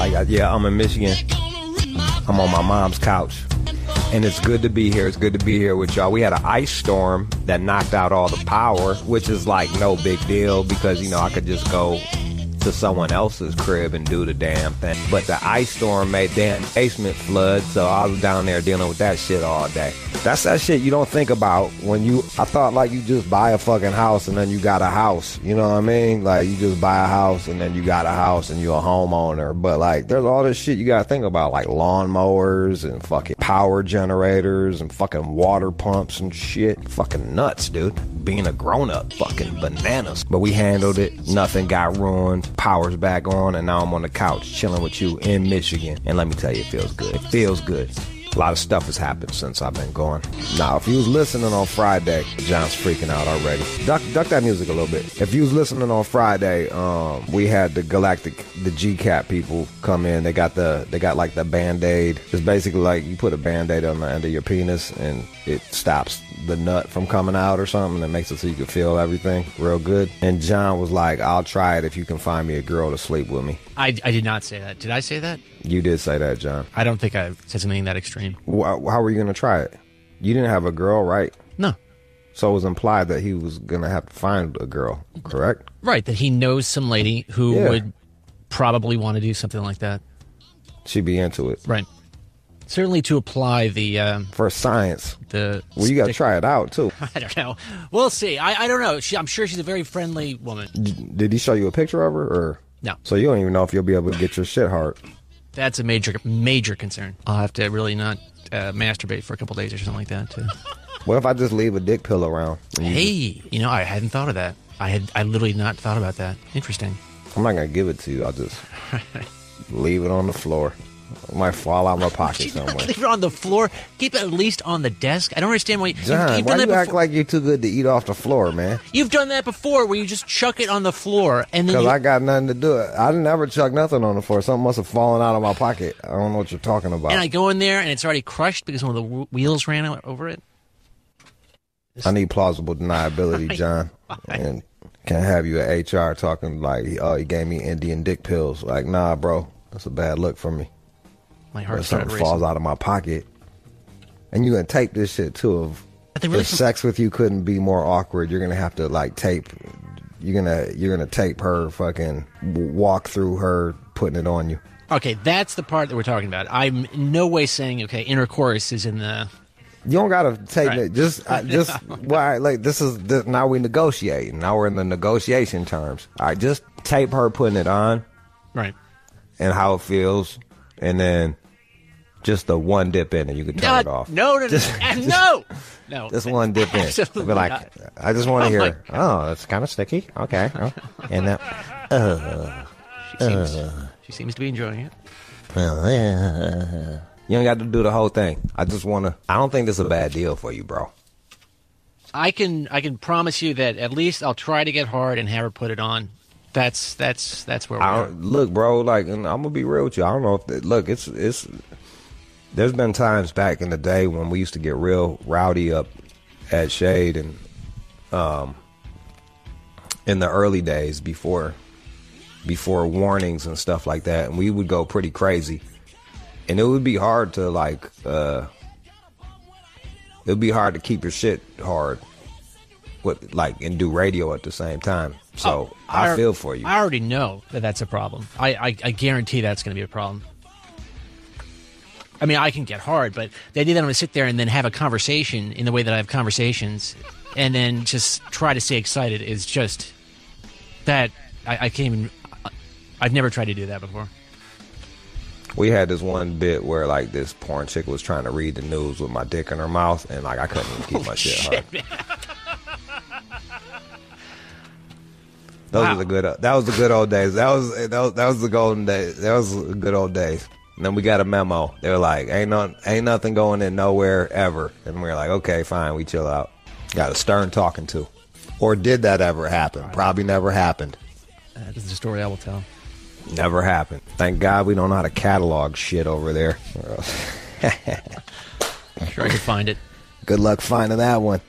I got, yeah, I'm in Michigan. I'm on my mom's couch. And it's good to be here. It's good to be here with y'all. We had an ice storm that knocked out all the power, which is like no big deal because, you know, I could just go to someone else's crib and do the damn thing. But the ice storm made damn basement flood, so I was down there dealing with that shit all day. That's that shit you don't think about when you. I thought like you just buy a fucking house and then you got a house. You know what I mean? Like you just buy a house and then you got a house and you're a homeowner. But like there's all this shit you gotta think about, like lawnmowers and fucking power generators and fucking water pumps and shit. Fucking nuts, dude. Being a grown up, fucking bananas. But we handled it. Nothing got ruined. Power's back on, and now I'm on the couch chilling with you in Michigan. And let me tell you, it feels good. It feels good. A lot of stuff has happened since I've been gone. Now, if you was listening on Friday, John's freaking out already. Duck, duck that music a little bit. If you was listening on Friday, um, we had the Galactic, the G Cap people come in. They got the, they got like the band aid. It's basically like you put a band aid on the end of your penis and it stops the nut from coming out or something. That makes it so you can feel everything real good. And John was like, "I'll try it if you can find me a girl to sleep with me." I, I did not say that. Did I say that? You did say that, John. I don't think I said something that extreme. Wh- How were you gonna try it? You didn't have a girl, right? No. So it was implied that he was gonna have to find a girl, correct? Right, that he knows some lady who Yeah. would probably want to do something like that. She'd be into it Right. Certainly to apply the um, for science. the. Well, you gotta try it out too. I don't know. We'll see. I, I don't know. She, I'm sure she's a very friendly woman. Did he show you a picture of her, or No. So you don't even know if you'll be able to get your shit hard. That's a major major concern. I'll have to really not uh, masturbate for a couple days or something like that. To, What if I just leave a dick pill around? and you- hey, you know, I hadn't thought of that. I had I literally not thought about that. Interesting. I'm not gonna give it to you. I'll just leave it on the floor. Might fall out of my pocket somewhere. Leave it on the floor. Keep it at least on the desk. I don't understand why. John, you've, why done you that act like you're too good to eat off the floor, man? You've done that before, where you just chuck it on the floor and then Because you, I got nothing to do it. I never chuck nothing on the floor. Something must have fallen out of my pocket. I don't know what you're talking about. and I go in there and it's already crushed because one of the wheels ran out over it. I need plausible deniability, John. And can't have you at HR talking like, oh, he gave me Indian dick pills. Like, nah, bro, that's a bad look for me. My heart something falls out of my pocket, and you're gonna tape this shit too. Of really if sex with you couldn't be more awkward, you're gonna have to like tape. You're gonna you're gonna tape her fucking walk through her putting it on you. Okay, that's the part that we're talking about. I'm in no way saying okay, intercourse is in the. You don't gotta tape Right. it. Just, I, just why? Like this is this, now we negotiating. Now we're in the negotiation terms. I right, just tape her putting it on Right. and how it feels, and then just the one dip in, and you can turn God, it off. No, no, no, Just- no, no. Just one dip in. Absolutely Be like, not. I just want to Oh, hear. Oh, that's kind of sticky. Okay, oh. and that. Uh, She seems, she seems to be enjoying it. you don't got to do the whole thing. I just want to. I don't think this is a bad deal for you, bro. I can I can promise you that at least I'll try to get hard and have her put it on. That's that's that's where we I are. don't, look, bro. Like, and I'm gonna be real with you. I don't know if look. It's it's. There's been times back in the day when we used to get real rowdy up at Shade and um in the early days before before warnings and stuff like that, and we would go pretty crazy, and it would be hard to like. uh It would be hard to keep your shit hard, with like and do radio at the same time. So oh, I, al- feel for you. I already know that that's a problem. I I, I guarantee that's going to be a problem. I mean, I can get hard, but the idea that I'm going to sit there and then have a conversation in the way that I have conversations, and then just try to stay excited is just that I, I can't even. I've never tried to do that before. We had this one bit where like this porn chick was trying to read the news with my dick in her mouth, and like I couldn't even keep my shit, hard. Those Wow. were the good. That was the good old days. That was that was, that was the golden days. That was the good old days. And then we got a memo. They were like, "Ain't no, ain't nothing going in nowhere ever." And we are like, "Okay, fine, we chill out." Got a stern talking to. Or did that ever happen? Probably never happened. That is the story I will tell. Never happened. Thank God we don't know how to catalog shit over there. Sure, I could find it. Good luck finding that one.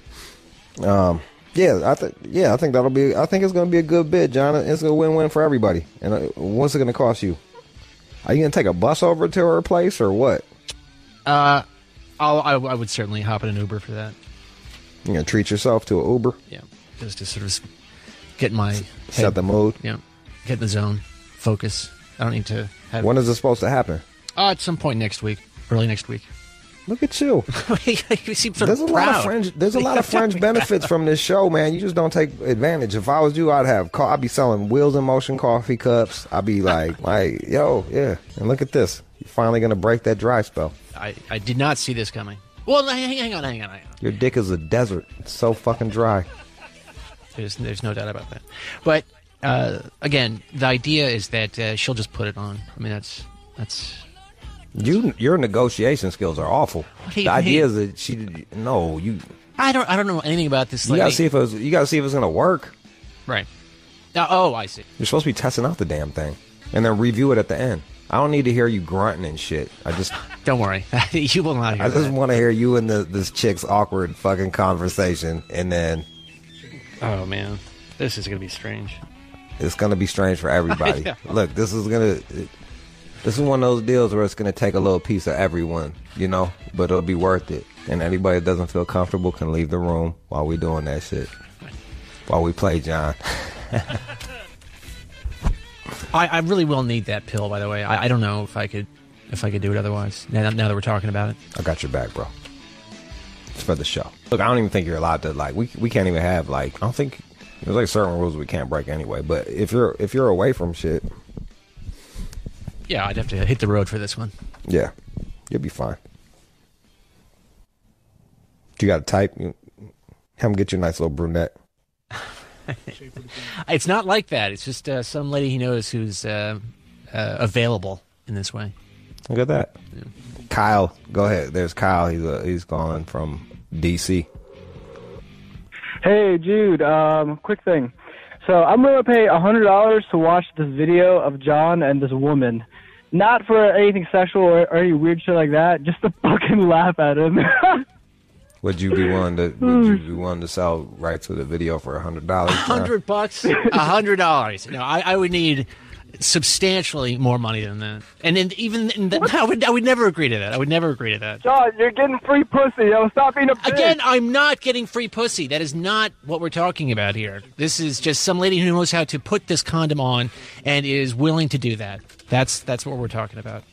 Um, yeah, I think yeah, I think that'll be. I think it's going to be a good bid, John. It's a win-win for everybody. And uh, what's it going to cost you? Are you gonna take a bus over to her place or what? Uh, I'll, I, I would certainly hop in an Uber for that. You gonna treat yourself to an Uber? Yeah, just to sort of get my head, Set the mood. yeah, get in the zone, focus. I don't need to have. When is it supposed to happen? Uh, at some point next week, early next week. Look at you. you seem sort There's a of lot of proud. fringe. There's a lot of fringe benefits from this show, man. You just don't take advantage. If I was you, I'd have. co- I'd be selling wheels in motion coffee cups. I'd be like, like, yo, yeah. And look at this. You're finally gonna break that dry spell. I, I did not see this coming. Well, hang, hang on, hang on, hang on. Your dick is a desert. It's so fucking dry. There's there's no doubt about that. But uh, again, the idea is that uh, she'll just put it on. I mean, that's that's You, your negotiation skills are awful. What do you the idea mean? is that she. No, you. I don't I don't know anything about this You gotta see if it was, you gotta see if it's gonna work. right. Now, oh, I see. You're supposed to be testing out the damn thing, and then review it at the end. I don't need to hear you grunting and shit. I just, Don't worry, you will not hear I just want to hear you and the, this chick's awkward fucking conversation, and then Oh man, this is gonna be strange. it's gonna be strange for everybody. Look, this is gonna, this is one of those deals where it's gonna take a little piece of everyone, you know, but it'll be worth it. And anybody that doesn't feel comfortable can leave the room while we doing that shit. While we play, John. I, I really will need that pill. By the way, I, I don't know if I could if I could do it otherwise. Now, now that we're talking about it, I got your back, bro. It's for the show. Look, I don't even think you're allowed to like. We we can't even have like. I don't think there's like certain rules we can't break anyway. But if you're if you're away from shit, yeah, I'd have to hit the road for this one. yeah, you'll be fine. You got to type. You, have him get you a nice little brunette. It's not like that. It's just uh, some lady he knows who's uh, uh, available in this way. Look at that. Kyle, go ahead. There's Kyle. He's uh, he's calling from DC. Hey, Jude. Um, quick thing. So I'm gonna pay a hundred dollars to watch this video of John and this woman, not for anything sexual or, or any weird shit like that. Just to fucking laugh at him. Would you be willing to? Would you be willing to sell rights to the video for a hundred dollars? hundred bucks, a hundred dollars. No, I, I would need substantially more money than that, and then even in that, I would I would never agree to that. I would never agree to that. John, you're getting free pussy. Yo, stop being a bitch. Again, I'm not getting free pussy. That is not what we're talking about here. This is just some lady who knows how to put this condom on and is willing to do that. That's that's what we're talking about.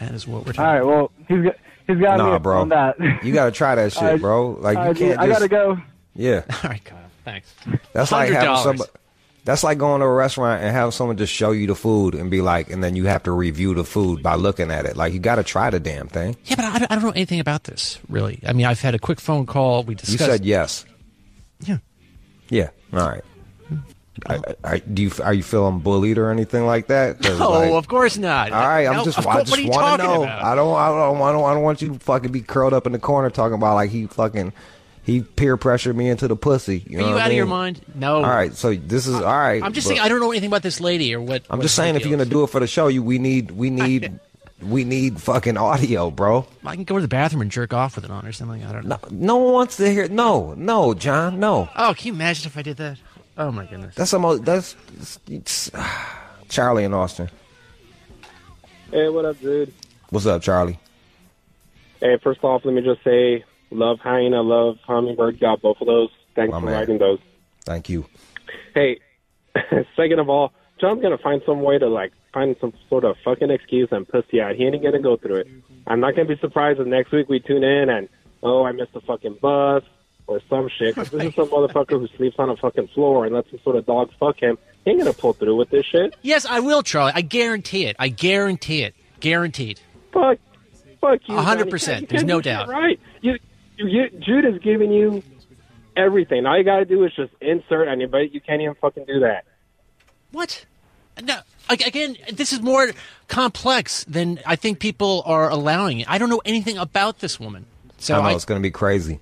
That is what we're All right. talking. Well, he's got he's got Nah, me bro. on that. You got to try that shit, Alright. bro. Like you can't. dude, I just, gotta go. Yeah, All right, Kyle. Thanks. that's like having somebody. That's like going to a restaurant and have someone just show you the food and be like, and then you have to review the food by looking at it. Like you got to try the damn thing. Yeah, but I don't, I don't know anything about this really. I mean, I've had a quick phone call. We discussed. You said yes. yeah. Yeah. All right. I, I, do you are you feeling bullied or anything like that? Oh, like- of course not. All right, I'm No, just I just what are you want to know. about? I don't I don't I don't I don't want you to fucking be curled up in the corner talking about like he fucking he peer pressured me into the pussy. You Are know you out I of your mind? No. All right, so this is all right. I'm just saying I don't know anything about this lady or what. I'm what just saying if deal you're gonna do it for the show, you we need we need we need fucking audio, bro. I can go to the bathroom and jerk off with it on or something. I don't know. No, no one wants to hear. No, no, John, no. Oh, can you imagine if I did that? Oh my goodness. That's the most. That's it's, it's, Charlie and Austin. Hey, what up, dude? What's up, Charlie? Hey, first off, let me just say, love hyena, love hummingbird. Got both of those. Thanks My for man. writing those. Thank you. Hey, second of all, John's gonna find some way to like find some sort of fucking excuse and pussy out. He ain't gonna go through it. I'm not gonna be surprised if next week we tune in and oh, I missed the fucking bus or some shit. 'Cause this is some motherfucker who sleeps on a fucking floor and lets some sort of dog fuck him. He ain't gonna pull through with this shit. Yes, I will, Charlie. I guarantee it. I guarantee it. Guaranteed. Fuck, fuck you. A hundred percent. You There's no doubt. Right. You, you, you, Jude is giving you everything. All you got to do is just insert anybody. You can't even fucking do that. What? No. ag- Again, this is more complex than I think people are allowing it. I don't know anything about this woman. So I know I, it's gonna be crazy.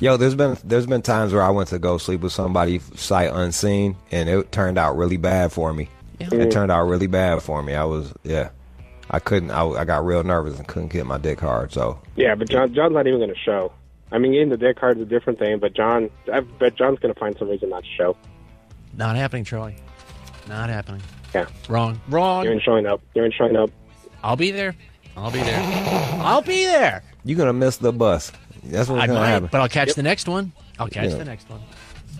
Yo, there's been there's been times where I went to go sleep with somebody sight unseen, and it turned out really bad for me. Yeah. It turned out really bad for me. I was yeah, I couldn't. I, I got real nervous and couldn't get my dick hard. So Yeah, but John, John's not even going to show. I mean, getting the dick card is a different thing, but John, I bet John's going to find some reason not to show. not happening, Charlie. Not happening. Yeah, Wrong. Wrong. You're ain't showing up. You're ain't showing up. I'll be there. I'll be there. I'll be there. You're gonna miss the bus. That's what's I gonna might, happen. but I'll catch the next one. I'll catch Yeah. the next one.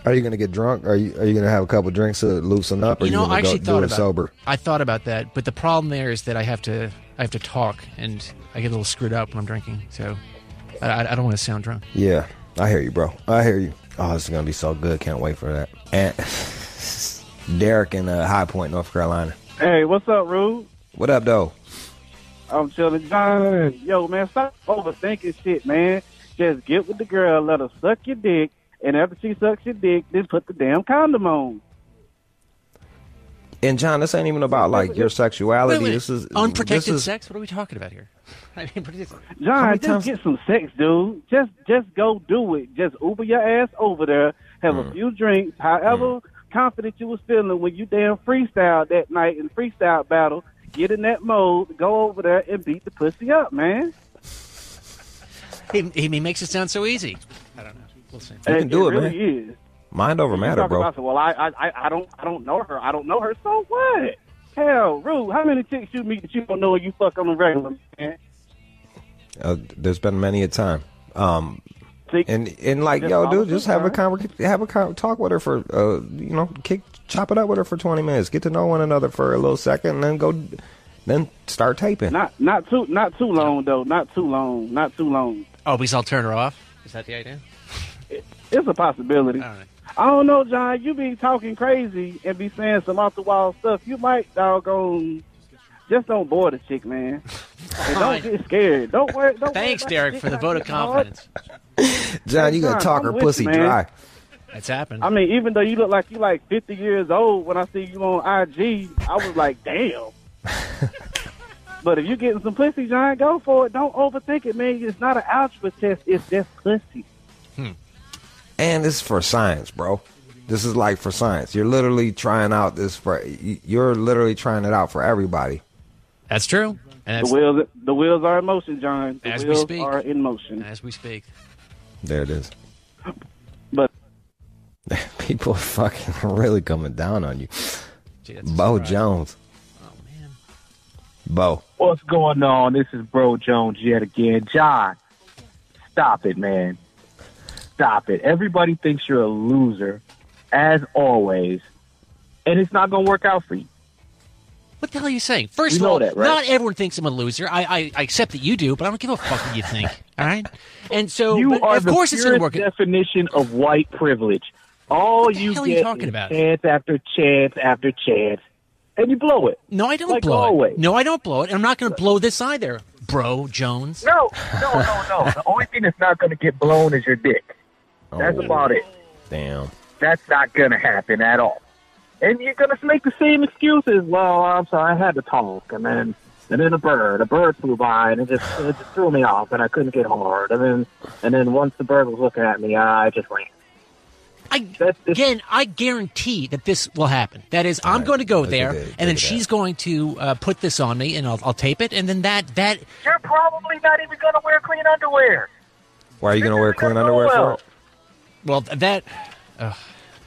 Are you gonna get drunk? Are you Are you gonna have a couple drinks to loosen up? Or you know, gonna I actually go, thought do it about sober? I thought about that, but the problem there is that I have to I have to talk, and I get a little screwed up when I'm drinking. So I, I, I don't want to sound drunk. Yeah, I hear you, bro. I hear you. Oh, this is gonna be so good. Can't wait for that. And Derek in uh, High Point, North Carolina. Hey, what's up, Rude? What up, though? I'm chilling, John. Yo, man, stop overthinking shit, man. Just get with the girl, let her suck your dick, and after she sucks your dick, then put the damn condom on. And John, this ain't even about like your sexuality. Wait, wait. This is unprotected this is, sex. What are we talking about here? I mean, protected- John, just times- get some sex, dude. Just just go do it. Just Uber your ass over there, have Mm. a few drinks, however confident you was feeling when you damn freestyle that night in freestyle battle. Get in that mode, go over there and beat the pussy up, man. he, he makes it sound so easy. I don't know. We'll see. You can do it, really Is. mind over matter, bro. about, well, I, I, I- I don't, I don't know her. I don't know her. So what? Hell, Rude, how many chicks you meet that you don't know you fuck on the regular, man? Uh, there's been many a time. Um, See, and and like Just yo, dude, just suit, have a man. conver- have a con- talk with her for uh, you know, kick chop it up with her for 20 minutes. Get to know one another for a little second, and then go, then start taping. not, not too, not too long though. Not too long. Not too long. Oh, because I'll turn her off. Is that the idea? It's a possibility. I don't know. I don't know, John. You be talking crazy and be saying some off the wall stuff. You might doggone. Just don't bore the chick, man. And don't get scared. Don't worry. Don't Thanks, worry Derek, for the vote of confidence. John, you John, gonna talk I'm her pussy you, dry? That's happened. I mean, even though you look like you like 50 years old, when I see you on IG, I was like, damn. but if you're getting some pussy, John, go for it. Don't overthink it, man. It's not an algebra test. It's just pussy. Hmm. And this is for science, bro. This is like for science. You're literally trying out this for. You're literally trying it out for everybody. That's true. And The wheels, the wheels are in motion, John. The As we wheels speak. are in motion. as we speak. There it is. But People are fucking really coming down on you, Gee, Bo surprise. Jones. Oh man. Bo, What's going on? This is Bro Jones yet again. John, stop it, man. Stop it. Everybody thinks you're a loser, as always, and it's not going to work out for you. What the hell are you saying? First You of all, that, right? not everyone thinks I'm a loser. I, I, I accept that you do, but I don't give a fuck what you think. All right. And so, You are of the course, it's going to work. definition of white privilege. All you are you get talking is about? chance after chance after chance, and you blow it. No, I don't like blow always. it. No, I don't blow it. And I'm not going to blow this either, bro Jones. No, no, no, no. the only thing that's not going to get blown is your dick. That's Oh, about it. Damn. That's not going to happen at all. And you're going to make the same excuses. Well, I'm sorry, I had to talk, and then and then a bird, a bird flew by, and it just it just threw me off, and I couldn't get hard. And then and then once the bird was looking at me, I just ran. I, again, I guarantee that this will happen. That is, I'm right, going to go look there, that, look and then she's that. going to uh, put this on me, and I'll, I'll tape it, and then that that You're probably not even going to wear clean underwear. Why are you gonna wear clean underwear go for it? Well that. Oh,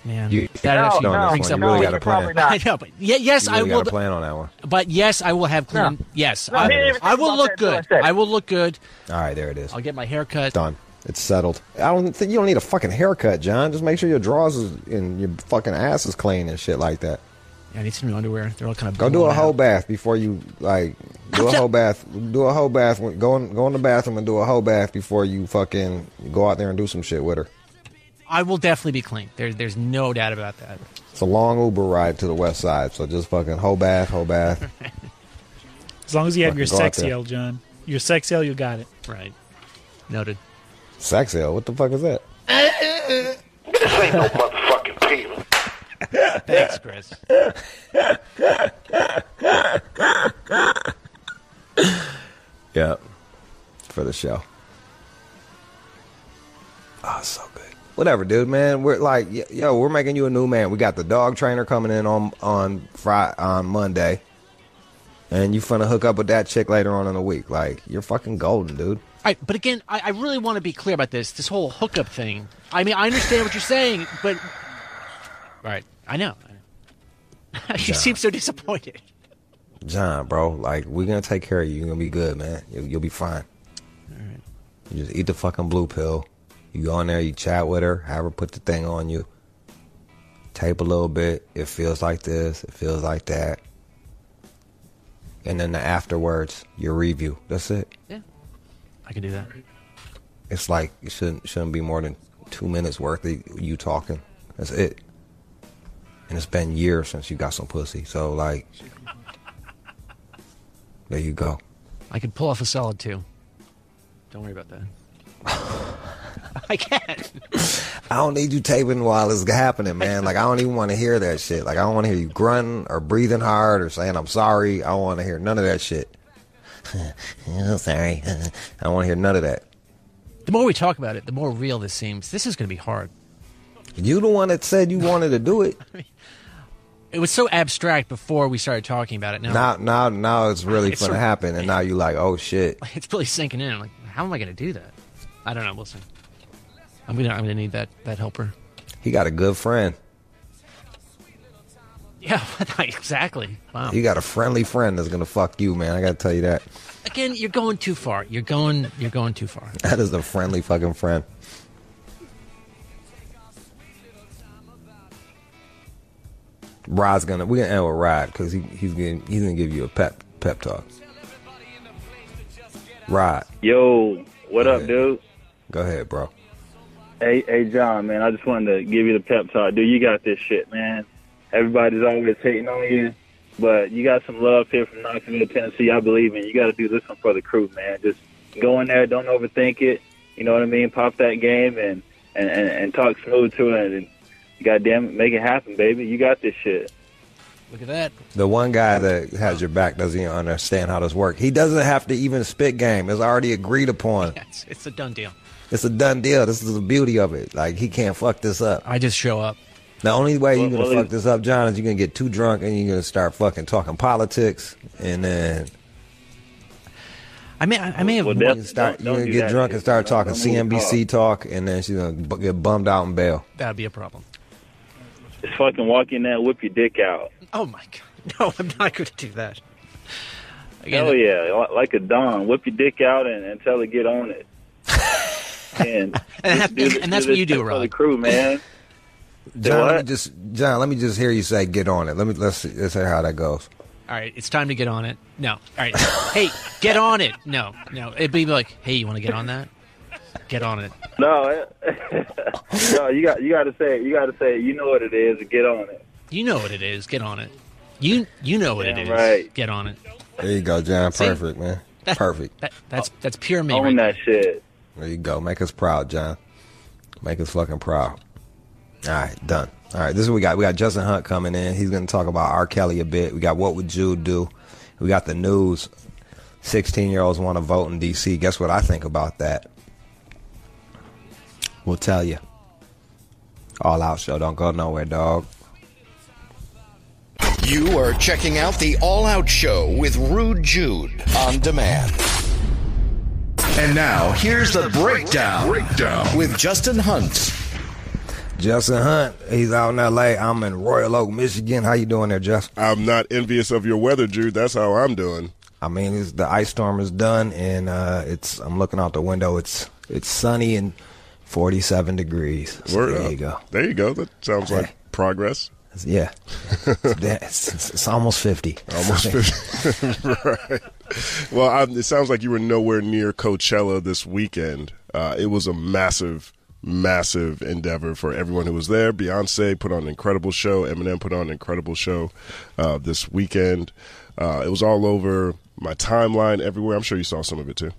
man, You- that No, actually no, brings you up. really no, got a you're probably plan. I know, but yeah, yes, You I really will. got a plan on that one. But yes, I will have clean. Yes, No, I, he didn't even I will look that until I good. I will look good. All right, there it is. I'll get my hair cut. Done. It's settled. I don't think you don't need a fucking haircut, John. Just make sure your drawers is, and your fucking ass is clean and shit like that. I need some new underwear. They're all kind of Go do a whole out. bath before you like do a I'm whole bath. Do a whole bath. Go in, go in the bathroom and do a whole bath before you fucking go out there and do some shit with her. I will definitely be clean. There's there's no doubt about that. It's a long Uber ride to the west side, so just fucking whole bath, whole bath. As long as you have your go out sex there. yell, John. Your sex yell, you got it. Right. Noted. Sex ale. What the fuck is that? This ain't no motherfucking Peter. Thanks, Chris. Yeah, for the show. Whatever, dude, man. We're like, yo, we're making you a new man. We got the dog trainer coming in on on Friday, on Monday, and you finna hook up with that chick later on in the week. Like, you're fucking golden, dude. All right, but again, I, I really want to be clear about this. This whole hookup thing. I mean, I understand what you're saying, but all right, I know. I know. he seems so disappointed. John, bro, like we're gonna take care of you. You're gonna be good, man. You'll, you'll be fine. Alright. You just eat the fucking blue pill. You go in there, you chat with her, have her put the thing on you. Tape a little bit. It feels like this. It feels like that. And then the afterwards, your review. That's it. Yeah. I can do that. It's like it shouldn't shouldn't be more than two minutes worth of you talking. That's it. And it's been years since you got some pussy. So like, there you go. I could pull off a solid too. Don't worry about that. I can't. I don't need you taping while it's happening, man. Like I don't even want to hear that shit. Like I don't want to hear you grunting or breathing hard or saying I'm sorry. I don't want to hear none of that shit. oh, sorry. I don't want to hear none of that. The more we talk about it, the more real this seems. This is going to be hard. You the one that said you wanted to do it. It was so abstract before we started talking about it. Now, Now, now, now it's really gonna happen, and now you're like, oh shit. it's really sinking in. I'm like, how am I going to do that? I don't know. We'll see. I'm gonna I'm gonna need that that helper. He got a good friend. Yeah, exactly. Wow. He got a friendly friend that's gonna fuck you, man. I gotta tell you that. Again, you're going too far. You're going you're going too far. That is a friendly fucking friend. Rod's gonna we're gonna end with Rod because he, he's gonna he's gonna give you a pep pep talk. Rod, Yo, what up, dude? go ahead, bro. Hey, hey, John, man. I just wanted to give you the pep talk, dude. You got this shit, man. Everybody's always hating on you, but you got some love here from Knoxville, Tennessee. I believe in you. You Got to do this one for the crew, man. Just go in there, don't overthink it. You know what I mean? Pop that game and and and, and talk smooth to it, and goddamn it, make it happen, baby. You got this shit. Look at that. The one guy that has your back doesn't even understand how this works. He doesn't have to even spit game. It's already agreed upon. Yeah, it's, it's a done deal. It's a done deal. This is the beauty of it. Like he can't fuck this up. I just show up. The only way you're gonna well, fuck this up, John, is you're gonna get too drunk and you're gonna start fucking talking politics, and then I may I, I may have Well, you start don't- you're gonna get that drunk and start Don't- talking don't CNBC talk, and then she's gonna bu- get bummed out and bail. that'd be a problem. Just fucking walk in there, and whip your dick out. Oh my god. No, I'm not going to do that. Again, Hell yeah, like a don. Whip your dick out and, and tell her get on it. and And that- just and that's this what you do, shit the crew, man. John, let me just John, let me just hear you say "get on it." Let me let's see, let's hear how that goes. All right, it's time to get on it. No. All right. hey, get on it. No, no. It'd be like, hey, you want to get on that? Get on it. No, no, you got you got to say it. You got to say it. You know what it is. and Get on it. You know what it is. Get on it. You you know what it Damn is. right. Get on it. There you go, John. See? Perfect, man. That- Perfect. That, that's that's pure me. Own Right that shit. There you go. Make us proud, John. Make us fucking proud. All right, done. All right, this is what we got. We got Justin Hunte coming in. He's going to talk about R. Kelly a bit. We got what would Jude do? We got the news. Sixteen year olds want to vote in D.C. Guess what I think about that? We'll tell you. All out show. Don't go nowhere, dog. You are checking out the All Out Show with Rude Jude on demand. And now, here's the breakdown, Breakdown. with Justin Hunte. Justin Hunte. He's out in L.A. I'm in Royal Oak, Michigan. How you doing there, Justin? I'm not envious of your weather, Jude. That's how I'm doing. I mean, it's, the ice storm is done, and uh, it's. I'm looking out the window. It's it's sunny and 47 degrees. So there up. you go. There you go. That sounds like progress. Yeah, it's, it's, it's, almost 50. Almost 50. right. Well, I, it sounds like you were nowhere near Coachella this weekend. Uh, it was a massive, massive endeavor for everyone who was there. Beyonce put on an incredible show. Eminem put on an incredible show uh, this weekend. Uh, it was all over my timeline everywhere. I'm sure you saw some of it too.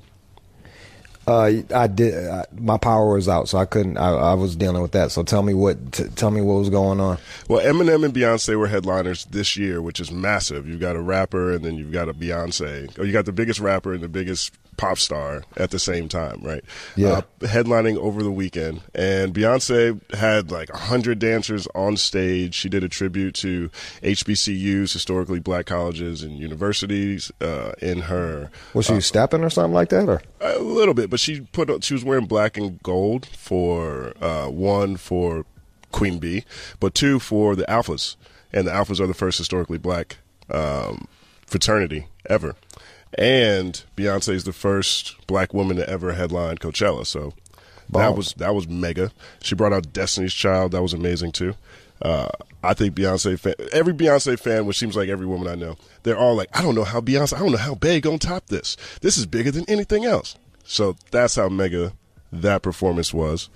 Uh, I did. I, my power was out, so I couldn't. I, I was dealing with that. So tell me what. T- tell me what was going on. Well, Eminem and Beyonce were headliners this year, which is massive. You've got a rapper, and then you've got a Beyonce. Oh, you got the biggest rapper and the biggest pop star at the same time, right? Yeah. Uh, headlining over the weekend, and Beyonce had like hundred dancers on stage. She did a tribute to HBCUs, historically black colleges and universities, uh, in her Was she stepping or something like that, or a little bit, but she put she was wearing black and gold for uh, one for Queen Bee, but two for the Alphas. and the Alphas are the first historically black um, fraternity ever. And Beyonce is the first black woman to ever headline Coachella. So that was that was mega. She brought out Destiny's Child. That was amazing too. Uh, I think Beyonce fan, every Beyonce fan, which seems like every woman I know, they're all like, I don't know how Beyonce, I don't know how Bey gonna top this. This is bigger than anything else. So that's how mega that performance was.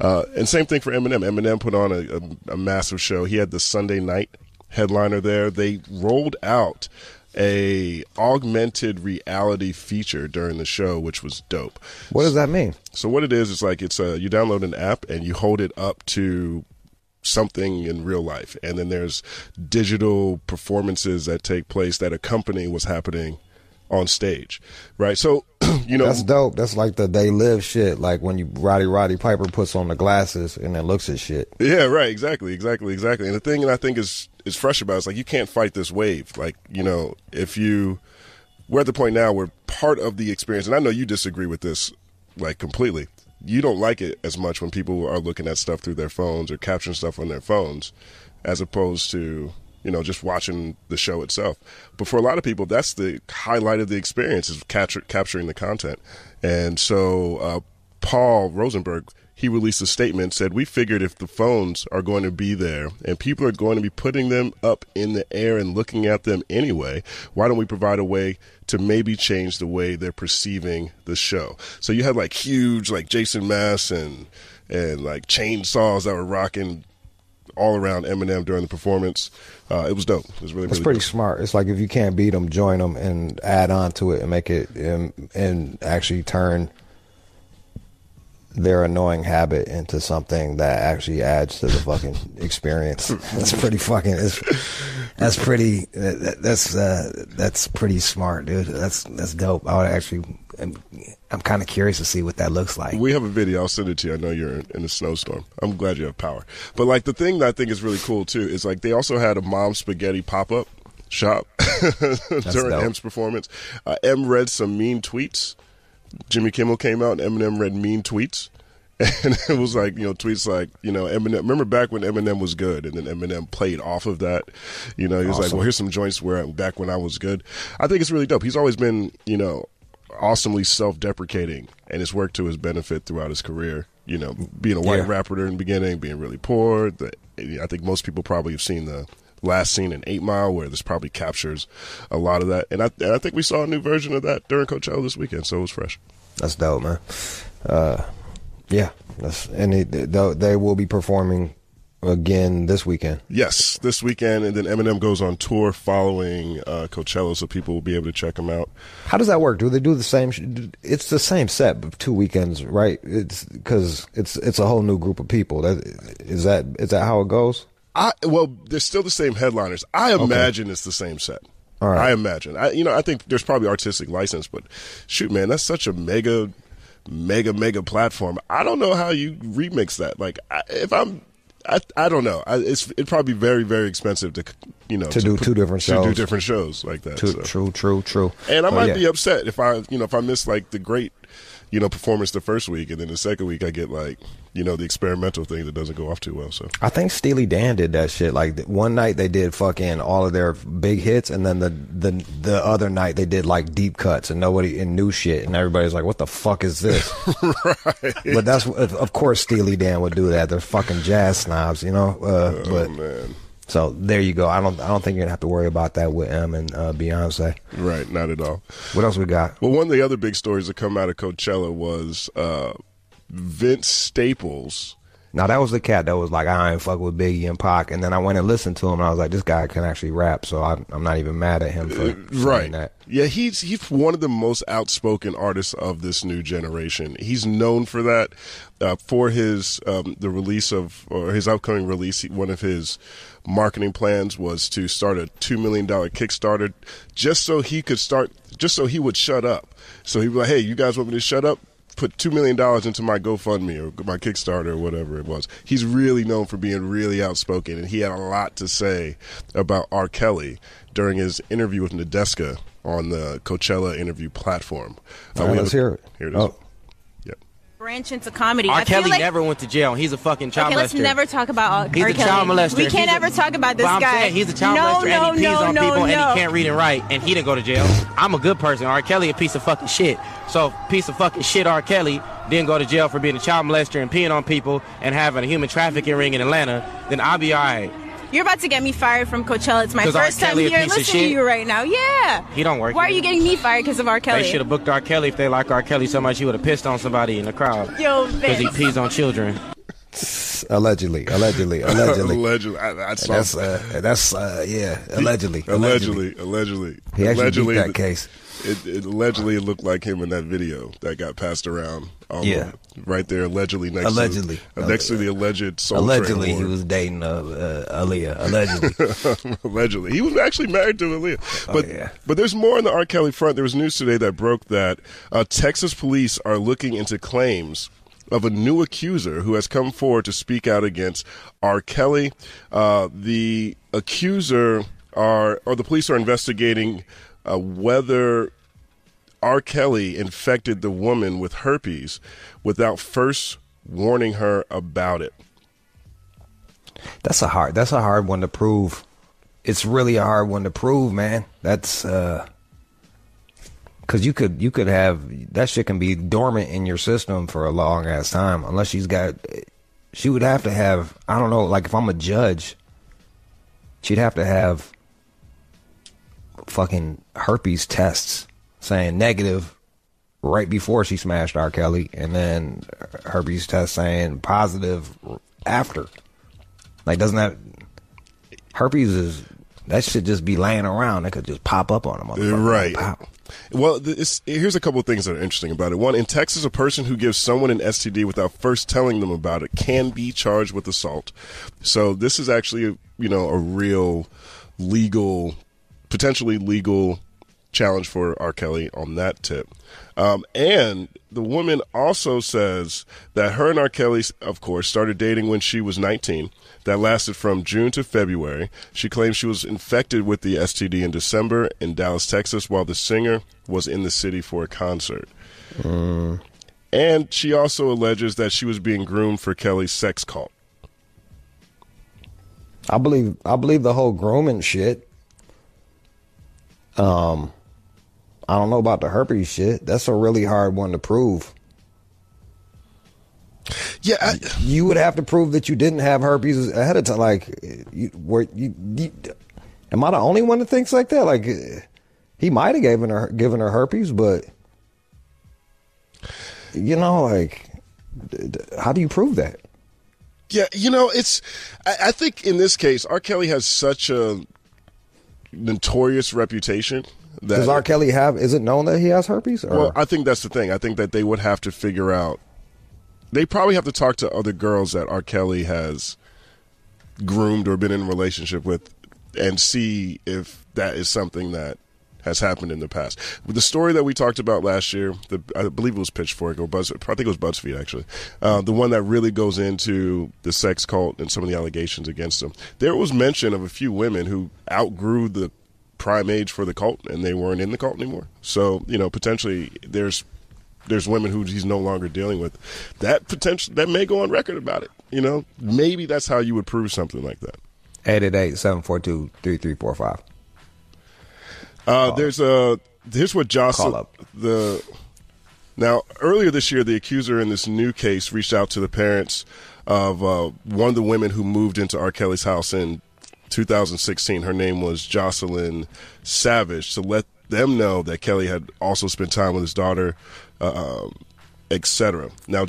Uh, and same thing for Eminem. Eminem put on a, a, a massive show. He had the Sunday night headliner there. They rolled out a augmented reality feature during the show, which was dope. What does that mean? So what it is is like it's a you download an app and you hold it up to something in real life, and then there's digital performances that take place that accompany what's happening on stage, right? So you know That's dope. That's like the they live shit. Like when you Roddy Roddy Piper puts on the glasses and then looks at shit. Yeah, right. Exactly, exactly, exactly. And the thing that I think is is fresh about it is like you can't fight this wave. Like you know, if you we're at the point now where part of the experience, and I know you disagree with this like completely. You don't like it as much when people are looking at stuff through their phones or capturing stuff on their phones, as opposed to you know just watching the show itself. But for a lot of people, that's the highlight of the experience is capture, capturing the content. And so uh, Paul Rosenberg he released a statement said we figured if the phones are going to be there and people are going to be putting them up in the air and looking at them anyway why don't we provide a way to maybe change the way they're perceiving the show so you had like huge like jason mass and and like chainsaws that were rocking all around eminem during the performance uh, it was dope it was really It's really pretty dope. smart. It's like if you can't beat them, join them and add on to it and make it and, and actually turn their annoying habit into something that actually adds to the fucking experience. That's pretty fucking. That's pretty. that- That's uh, that's pretty smart, dude. That's that's dope. I would actually. I'm, I'm kind of curious to see what that looks like. We have a video. I'll send it to you. I know you're in, in a snowstorm. I'm glad you have power. But like the thing that I think is really cool too is like they also had a mom spaghetti pop up shop during dope. M's performance. Uh, M read some mean tweets. Jimmy Kimmel came out and Eminem read mean tweets. And it was like, you know, tweets like, you know, Eminem. Remember back when Eminem was good and then Eminem played off of that? You know, he was like, well, here's some joints where I, back when I was good. I think it's really dope. He's always been, you know, awesomely self-deprecating, and it's worked to his benefit throughout his career. You know, being a white Yeah. rapper in the beginning, being really poor. The, I think most people probably have seen the last scene in Eight Mile, where this probably captures a lot of that. And I, and I think we saw a new version of that during Coachella this weekend, so it was fresh. That's dope, man. Uh, yeah, that's, and they, they they will be performing again this weekend. Yes, this weekend, and then Eminem goes on tour following uh, Coachella, so people will be able to check him out. How does that work? Do they do the same? Sh- it's the same set, but two weekends, right? It's because it's it's a whole new group of people. That is that is that how it goes? I well, they're still the same headliners. I imagine it's the same set. All right. I imagine. I you know I think there's probably artistic license, but shoot, man, that's such a mega, mega, mega platform. I don't know how you remix that. Like I, if I'm. I, I don't know. I, it's it'd probably be very very expensive to you know To do put- two different shows. to do different shows like that. True, so. true, true, true. And I So, might yeah. be upset if I, you know, if I miss like the great, you know, performance the first week, and then the second week I get like, you know, the experimental thing that doesn't go off too well. So I think Steely Dan did that shit. Like one night they did fucking all of their big hits, and then the the the other night they did like deep cuts and nobody and new shit, and everybody's like, "What the fuck is this?" right. but that's of of course Steely Dan would do that. They're fucking jazz snobs, you know. Uh, Oh but man, so there you go. I don't I don't think you're gonna have to worry about that with M and uh, Beyonce. right, not at all. What else we got? Well, one of the other big stories that come out of Coachella was uh, Vince Staples. Now that was the cat that was like, I ain't fuck with Biggie and Pac, and then I went and listened to him, and I was like, this guy can actually rap, so I, I'm not even mad at him for saying right. that. Yeah, he's he's one of the most outspoken artists of this new generation. He's known for that. Uh, for his um, the release of or his upcoming release, one of his marketing plans was to start a two million dollar Kickstarter, just so he could start, just so he would shut up. So he'd be like, "Hey, you guys want me to shut up? Put two million dollars into my GoFundMe or my Kickstarter or whatever it was." He's really known for being really outspoken, and he had a lot to say about R. Kelly during his interview with Nadeska on the Coachella interview platform. Uh, All right, we let's a- hear it. Here it is. Oh. Branch into comedy. R. I Kelly like, never went to jail. He's a fucking child Okay, let's never talk about R. He's R. a Kelly. child molester. We can't He's a- ever talk about this I'm guy. saying he's a child no, molester no, and he pees no, on no, people and he can't read and write and he didn't go to jail. I'm a good person. R. Kelly a piece of fucking shit. So piece of fucking shit R. Kelly didn't go to jail for being a child molester and peeing on people and having a human trafficking ring in Atlanta, then I'll be alright. You're about to get me fired from Coachella. It's my first time Kelly a here piece listening to you right now. Yeah. He don't work Why are you getting me fired because of R. Kelly? They should have booked R. Kelly if they like R. Kelly so much he would have pissed on somebody in the crowd. Yo, Because he pees on children. Allegedly, allegedly, allegedly. allegedly. I, I saw that's uh, that's uh, yeah, allegedly, allegedly, allegedly. He actually beat allegedly, that case. It, it allegedly looked like him in that video that got passed around. Um, Yeah. right there, allegedly next Allegedly. to uh, next to the alleged Soul Allegedly, he was dating uh, uh, Aaliyah. Allegedly, allegedly, he was actually married to Aaliyah. Oh, But but there's more on the R. Kelly front. There was news today that broke that uh, Texas police are looking into claims of a new accuser who has come forward to speak out against R. Kelly. Uh, the accuser are or the police are investigating uh, whether R. Kelly infected the woman with herpes without first warning her about it. that's a hard. That's a hard one to prove. It's really a hard one to prove, man. That's uh, because you could you could have that shit can be dormant in your system for a long ass time unless she's got. She would have to have. I don't know. Like if I'm a judge, she'd have to have fucking herpes tests saying negative right before she smashed R. Kelly, and then herpes test saying positive after. Like, doesn't that herpes is that should just be laying around? It could just pop up on them. Uh, right. Well, th- it's, here's a couple of things that are interesting about it. One, in Texas, a person who gives someone an STD without first telling them about it can be charged with assault. So this is actually, you know, a real legal, potentially legal challenge for R. Kelly on that tip. Um, and the woman also says that her and R. Kelly, of course, started dating when she was 19. That lasted from June to February. She claims she was infected with the STD in December in Dallas, Texas, while the singer was in the city for a concert. And she also alleges that she was being groomed for Kelly's sex cult. I believe I believe the whole grooming shit. Um, I don't know about the herpes shit. That's a really hard one to prove. Yeah, I, you would have to prove that you didn't have herpes ahead of time. Like, you, were you, you? Am I the only one that thinks like that? Like, he might have given her given her herpes, but you know, like, how do you prove that? Yeah, you know, it's. I, I think in this case, R. Kelly has such a notorious reputation that. Does R. Kelly have? Is it known that he has herpes? Or? Well, I think that's the thing. I think that they would have to figure out. They probably have to talk to other girls that R. Kelly has groomed or been in a relationship with, and see if that is something that has happened in the past. With the story that we talked about last year, the, I believe it was Pitchfork or I think it was BuzzFeed actually, uh, the one that really goes into the sex cult and some of the allegations against them. There was mention of a few women who outgrew the prime age for the cult and they weren't in the cult anymore. So you know, potentially there's there's women who he's no longer dealing with. That potential that may go on record about it. You know, maybe that's how you would prove something like that. 888-742-3345. Uh, there's a here's what Jocelyn the now earlier this year the accuser in this new case reached out to the parents of uh, one of the women who moved into R. Kelly's house in 2016. Her name was Jocelyn Savage to let them know that Kelly had also spent time with his daughter, uh, um, etc. Now.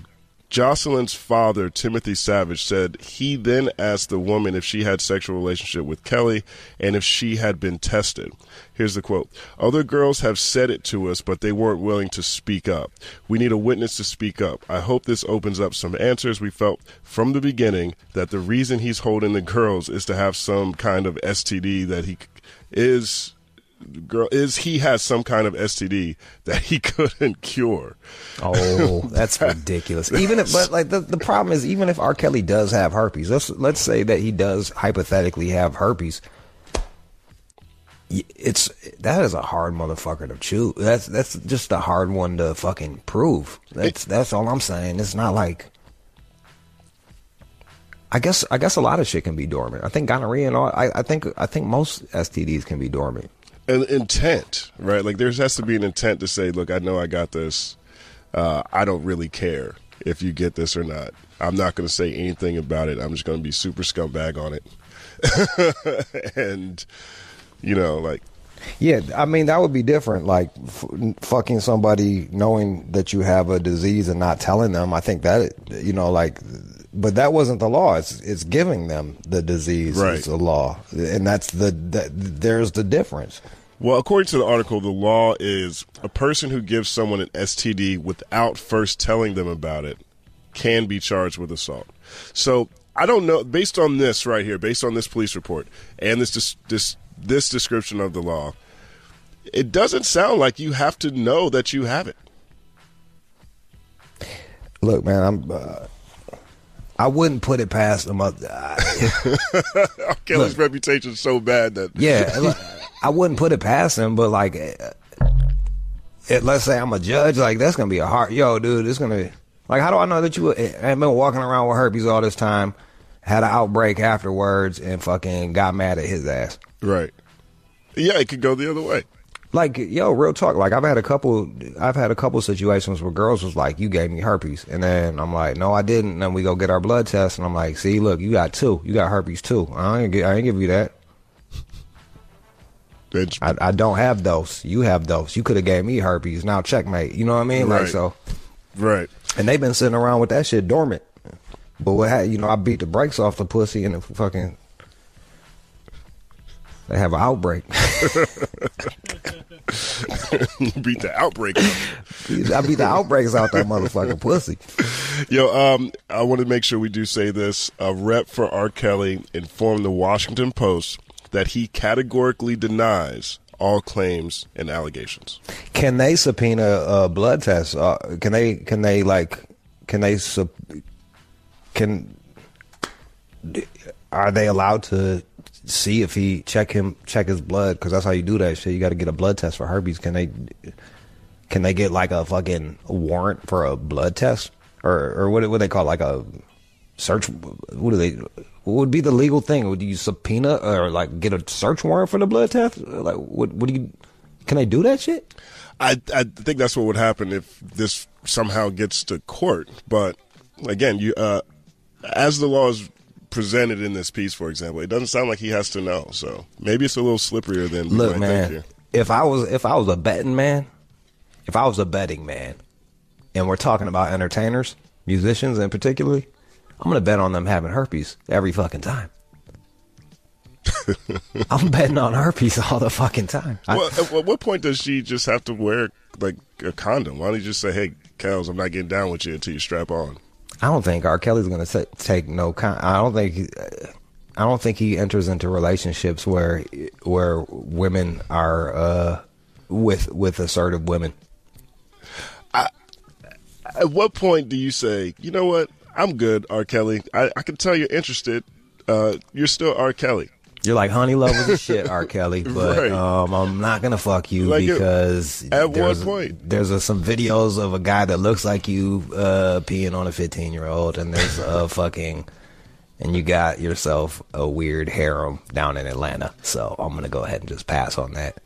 Jocelyn's father, Timothy Savage, said he then asked the woman if she had sexual relationship with Kelly and if she had been tested. Here's the quote. Other girls have said it to us, but they weren't willing to speak up. We need a witness to speak up. I hope this opens up some answers. We felt from the beginning that the reason he's holding the girls is to have some kind of STD that he is girl is he has some kind of STD that he couldn't cure. Oh, that's ridiculous. Even if, but like the, the problem is, even if R. Kelly does have herpes, let's let's say that he does hypothetically have herpes. it's that is a hard motherfucker to chew. That's that's just a hard one to fucking prove. That's that's all I'm saying. It's not like. I guess I guess a lot of shit can be dormant. I think gonorrhea and all. I, I think I think most STDs can be dormant. An intent, right? Like there has to be an intent to say, look, I know I got this. Uh, I don't really care if you get this or not. I'm not going to say anything about it. I'm just going to be super scumbag on it. and, you know, like, Yeah, I mean that would be different. Like f- fucking somebody knowing that you have a disease and not telling them. I think that you know, like, but that wasn't the law. It's it's giving them the disease Right. is the law, and that's the that, there's the difference. well, according to the article, the law is a person who gives someone an STD without first telling them about it can be charged with assault. So I don't know. Based on this right here, based on this police report and this this this, this description of the law, it doesn't sound like you have to know that you have it. Look, man, I'm. Uh, I wouldn't put it past. Uh, Kelly's reputation is so bad that yeah, look, I wouldn't put it past him, but like, uh, it, let's say I'm a judge, like that's gonna be a hard. Yo, dude, it's gonna be like. How do I know that you have been walking around with herpes all this time? Had an outbreak afterwards and fucking got mad at his ass. Right. Yeah, it could go the other way. Like, yo, real talk. Like, I've had a couple. I've had a couple situations where girls was like, "You gave me herpes," and then I'm like, "No, I didn't." And then we go get our blood test, and I'm like, "See, look, you got two. You got herpes too. I ain't, gi- I ain't give you that." I, I don't have those. You have those. You could have gave me herpes. Now checkmate. You know what I mean? Like Right. so. Right. And they've been sitting around with that shit dormant. But what ha- you know, I beat the brakes off the pussy and the fucking. They have an outbreak. Beat the outbreak. I beat the outbreaks out that motherfucking pussy. Yo, um, I want to make sure we do say this. A rep for R. Kelly informed the Washington Post that he categorically denies all claims and allegations. Can they subpoena uh, blood tests? Uh, can they? Can they like? Can they? Sub, can? Are they allowed to see if he check him check his blood? Because that's how you do that shit. You got to get a blood test for herpes. Can they? Can they get like a fucking warrant for a blood test, or or what? What they call like a search? What do they? What would be the legal thing? Would you subpoena or like get a search warrant for the blood test? Like what? What do you? Can they do that shit? I, I think that's what would happen if this somehow gets to court. But again, you uh, as the law is presented in this piece, for example, it doesn't sound like he has to know. So maybe it's a little slipperier than Look, man. think. If I was if I was a betting man, if I was a betting man, and we're talking about entertainers, musicians in particularly, I'm gonna bet on them having herpes every fucking time. I'm betting on herpes all the fucking time. Well, at at what point does she just have to wear like a condom? Why don't you just say, "Hey, Kels, I'm not getting down with you until you strap on"? I don't think R. Kelly's gonna take no. I don't think. I don't think he enters into relationships where where women are uh, with with assertive women. At what point do you say, "You know what? I'm good, R. Kelly. I, I can tell you're interested. Uh, you're still R. Kelly." You're like honey levels of shit, R. Kelly, but Right. um, I'm not gonna fuck you Like, because at there's, point? there's uh some videos of a guy that looks like you uh, peeing on a 15 year old, and there's a fucking, and you got yourself a weird harem down in Atlanta. So I'm gonna go ahead and just pass on that.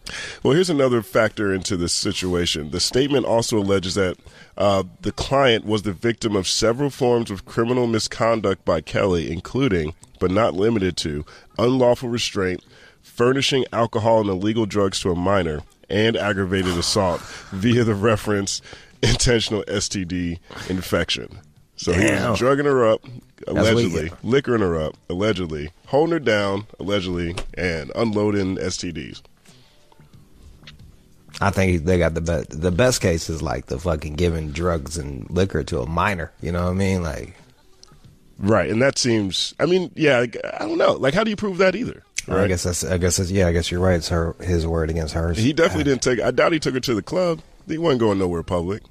Well, here's another factor into this situation. The statement also alleges that uh, the client was the victim of several forms of criminal misconduct by Kelly, including, but not limited to, unlawful restraint, furnishing alcohol and illegal drugs to a minor, and aggravated assault via the reference intentional STD infection. So he was drugging her up, That's what you allegedly, liquoring her up, allegedly, holding her down, allegedly, and unloading STDs. I think they got the best. The best case is like the fucking giving drugs and liquor to a minor. You know what I mean? Like, Right, and that seems. I mean, yeah, like, I don't know. Like, how do you prove that either? Right? I guess that's. I guess that's. Yeah, I guess you're right. It's her. His word against hers. he definitely didn't take. I doubt he took her to the club. He wasn't going nowhere public.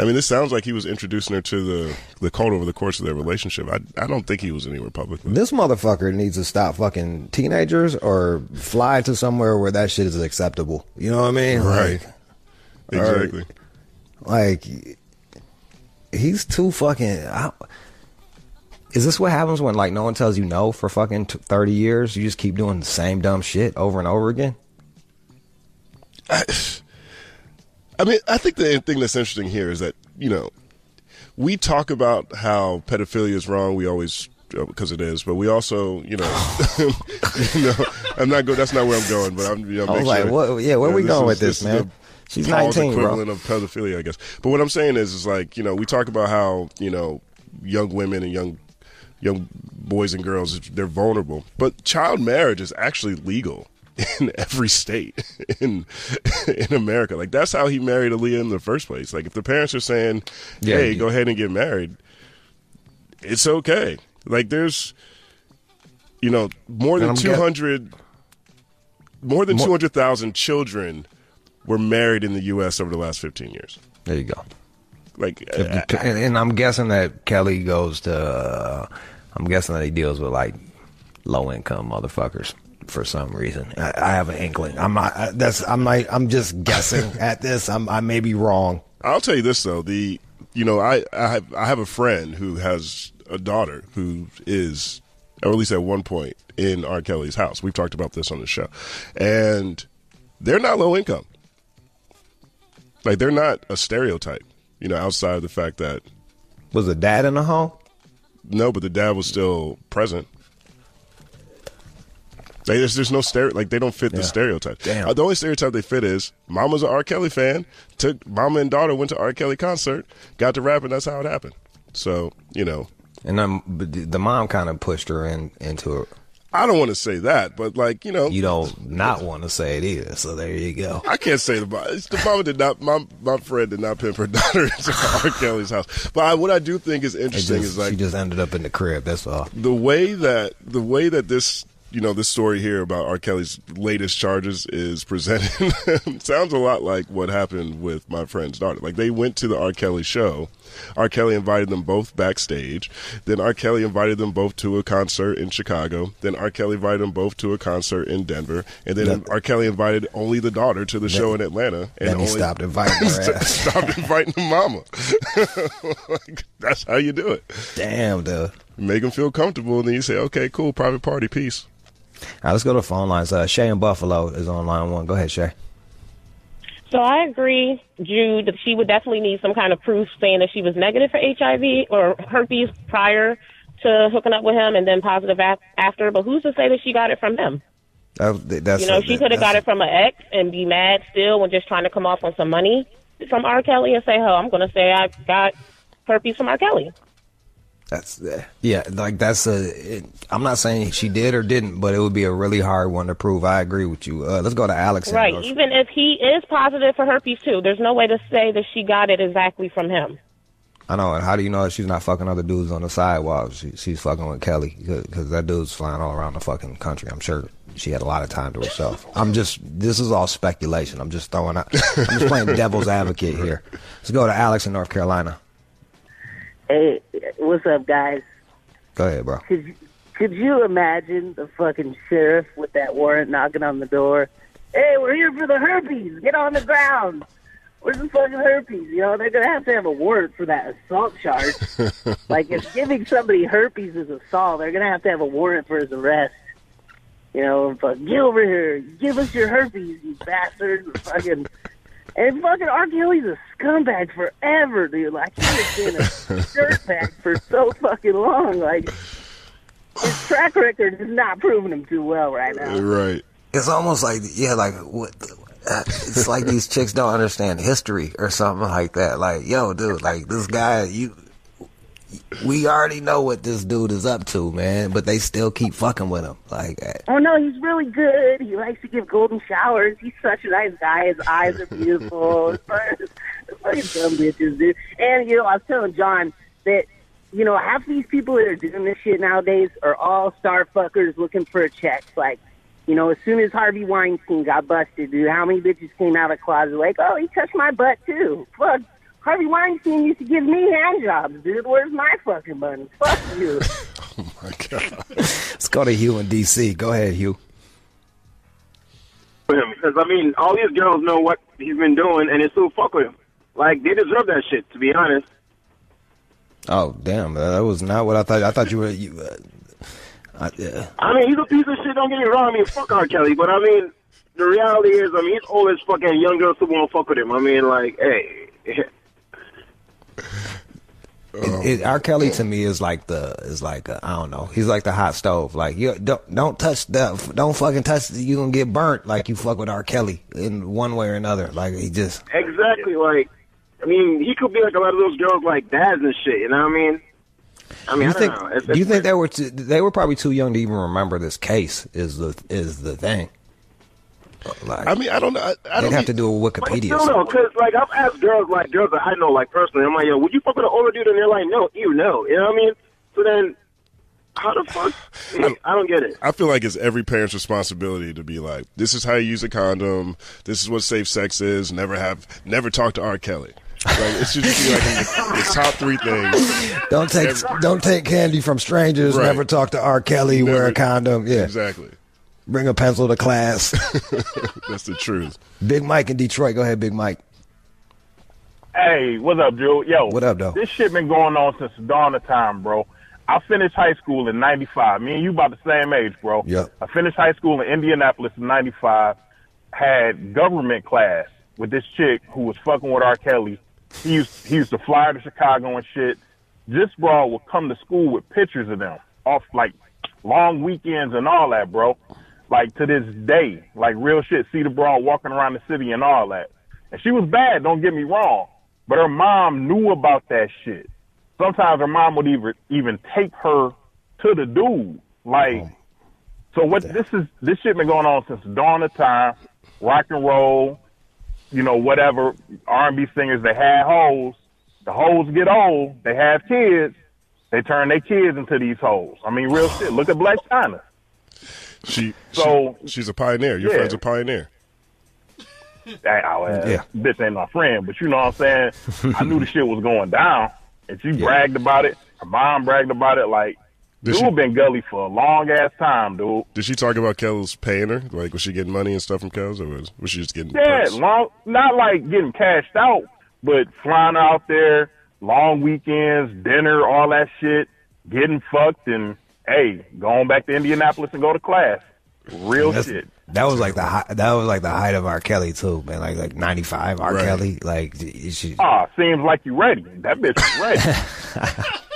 I mean, this sounds like he was introducing her to the the cult over the course of their relationship. I I don't think he was anywhere publicly. This motherfucker needs to stop fucking teenagers or fly to somewhere where that shit is acceptable. You know what I mean? Right. Like, or- Exactly. like he's too fucking. I, is this what happens when like no one tells you no for fucking t- thirty years? You just keep doing the same dumb shit over and over again. I mean, I think the thing that's interesting here is that you know we talk about how pedophilia is wrong. We always because it is, but we also, you know, you know, I'm not go. That's not where I'm going, but I'm. You know, I was like, sure- what- yeah, where you know, we going is- with this, is man? She's Paul's 19, bro. equivalent of pedophilia, I guess. But what I'm saying is, is like, you know, we talk about how you know young women and young young boys and girls they're vulnerable, but child marriage is actually legal in every state in in America. Like that's how he married Aaliyah in the first place. Like if the parents are saying, Yeah, "Hey, go ahead and get married," it's okay. Like there's, you know, more than I'm get- more than two hundred thousand children were married in the U.S. over the last fifteen years. There you go. Like, the- and, and I'm guessing that Kelly goes to. Uh, I'm guessing that he deals with like low income motherfuckers for some reason. I, I have an inkling. I'm not. I- That's. I'm not. I'm just guessing at this. I'm. I may be wrong. I'll tell you this though, the you know I I have, I have a friend who has a daughter who is, or at least at one point in R. Kelly's house. We've talked about this on the show, and they're not low income. Like they're not a stereotype, you know. Outside of the fact that was the dad in the home? No, but the dad was still present. Like, there's, there's no stereo, like they don't fit the stereotype. Damn. Uh, the only stereotype they fit is mama's an R. Kelly fan. Took mama and daughter went to R. Kelly concert, got to rapping. That's how it happened. So you know, And then but the the mom kind of pushed her in into it. I don't want to say that, but like you know, You don't not want to say it either. So there you go. I can't say the mom. The mama did not. My my friend did not pimp her daughter into R. Kelly's house. But I, what I do think is interesting just- is like she just ended up in the crib. That's all. the way that the way that this you know this story here about R. Kelly's latest charges is presented sounds a lot like what happened with my friend's daughter. Like they went to the R. Kelly show. R. Kelly invited them both backstage. Then R. Kelly invited them both to a concert in Chicago. Then R. Kelly invited them both to a concert in Denver. And then Then- R. Kelly invited only the daughter to the show in Atlanta. And then he only, stopped inviting her stopped inviting the mama. Like, that's how you do it. Damn, dude. Make them feel comfortable, and then you say, "Okay, cool, private party, peace." All right, let's go to the phone lines. Uh, Shay in Buffalo is on line one. Go ahead, Shay. So I agree, Jude, that she would definitely need some kind of proof saying that she was negative for HIV or herpes prior to hooking up with him and then positive after. But who's to say that she got it from him? That, that's you know, she could have got it from an ex and be mad still when just trying to come off on some money from R. Kelly and say, "Oh, I'm going to say I got herpes from R. Kelly." That's yeah, like that's a. It, I'm not saying she did or didn't, but it would be a really hard one to prove. I agree with you. Uh, let's go to Alex. Right. North- Even if he is positive for herpes too, there's no way to say that she got it exactly from him. I know. And how do you know that she's not fucking other dudes on the sidewalk? She, she's fucking with Kelly because that dude's flying all around the fucking country. I'm sure she had a lot of time to herself. I'm just. This is all speculation. I'm just throwing out. I'm just playing devil's advocate here. Let's go to Alex in North Carolina. Hey, what's up, guys? Go ahead, bro. Could could you imagine the fucking sheriff with that warrant knocking on the door? Hey, we're here for the herpes. Get on the ground. Where's the fucking herpes? You know, they're gonna have to have a warrant for that assault charge. like, if giving somebody herpes is assault, they're gonna have to have a warrant for his arrest. You know, fuck, get over here. Give us your herpes, you bastard. Fucking. And fucking R. Kelly's a scumbag forever, dude. Like, he has been a dirtbag for so fucking long. Like, his track record is not proving him too well right now. Right. It's almost like yeah, like what? uh, It's like these chicks don't understand history or something like that. Like, yo, dude, like this guy, you, we already know what this dude is up to, man. But they still keep fucking with him. Like, Oh no, he's really good. He likes to give golden showers. He's such a nice guy. His eyes are beautiful. fucking dumb bitches, dude. And you know, I was telling John that you know half these people that are doing this shit nowadays are all star fuckers looking for a check. Like, you know, as soon as Harvey Weinstein got busted, dude, how many bitches came out of the closet like, oh, he touched my butt too. Fuck, Harvey Weinstein used to give me hand jobs, dude. Where's my fucking money? Fuck you. oh my god. Let's go to Hugh in D.C. Go ahead, Hugh. with him because I mean, all these girls know what he's been doing, and they still fuck with him. Like they deserve that shit, to be honest. Oh damn, that was not what I thought. I thought you were. You, uh, I, yeah. I mean, he's a piece of shit. Don't get me wrong. I mean, fuck R. Kelly, but I mean, the reality is, I mean, he's always fucking young girls who won't fuck with him. I mean, like, hey, It, it, um, R. Kelly to me is like the is like I I don't know. He's like the hot stove. Like you don't don't touch the don't fucking touch. You gonna get burnt. Like you fuck with R. Kelly in one way or another. Like he just exactly. Like, I mean, he could be like a lot of those girls, like dads and shit. You know what I mean? I mean, you I think don't know. It's, do you think they were too, they were probably too young to even remember this case? Is the is the thing? Like, I mean, I don't know. I, I they'd don't have to do a But Wikipedia. still, though, because like I've asked girls, like girls that I know, like personally, I'm like, yo, would you fuck with an older dude? And they're like, no, you know, you know what I mean? So then, how the fuck? I don't get it. I feel like it's every parent's responsibility to be like, this is how you use a condom. This is what safe sex is. Never have, never talk to R. Kelly. Like it should just be like the, the top three things. Don't take don't take candy from strangers. Right. Never talk to R. Kelly. wear a condom. Yeah, exactly. Bring a pencil to class. That's the truth. Big Mike in Detroit. Go ahead, Big Mike. Hey, what's up, Drew? Yo, What up, though? This shit been going on since the dawn of time, bro. I finished high school in '95. Me and you about the same age, bro. Yep. I finished high school in Indianapolis in '95. Had government class with this chick who was fucking with R. Kelly. He used he used to fly to Chicago and shit. This bro would come to school with pictures of them off like long weekends and all that, bro. Like to this day, like real shit. See the bro walking around the city and all that. And she was bad. Don't get me wrong, but her mom knew about that shit. Sometimes her mom would even even take her to the dude. Like, oh. so what? This is this shit been going on since the dawn of time. Rock and roll, you know, whatever R and B singers they had hoes. The hoes get old. They have kids. They turn their kids into these hoes. I mean, real shit. Look at Blac Chyna. She, So- she she's a pioneer. Your Yeah. friend's a pioneer. Hey, I, uh, Yeah. bitch ain't my friend, but you know what I'm saying. I knew the shit was going down, and she bragged about it. Her mom bragged about it. Like, Did dude she- been gully for a long ass time, dude. Did she talk about Kel's paying her? Like, was she getting money and stuff from Kel's, or was, was she just getting? Yeah, perks? long, not like getting cashed out, but flying out there, long weekends, dinner, all that shit, getting fucked, and hey, going back to Indianapolis and go to class. Real That's- shit. That was like the high, that was like the height of R. Kelly too, man. Like like ninety five R. Right. Kelly. Like she, Ah, seems like you ready. That bitch is ready.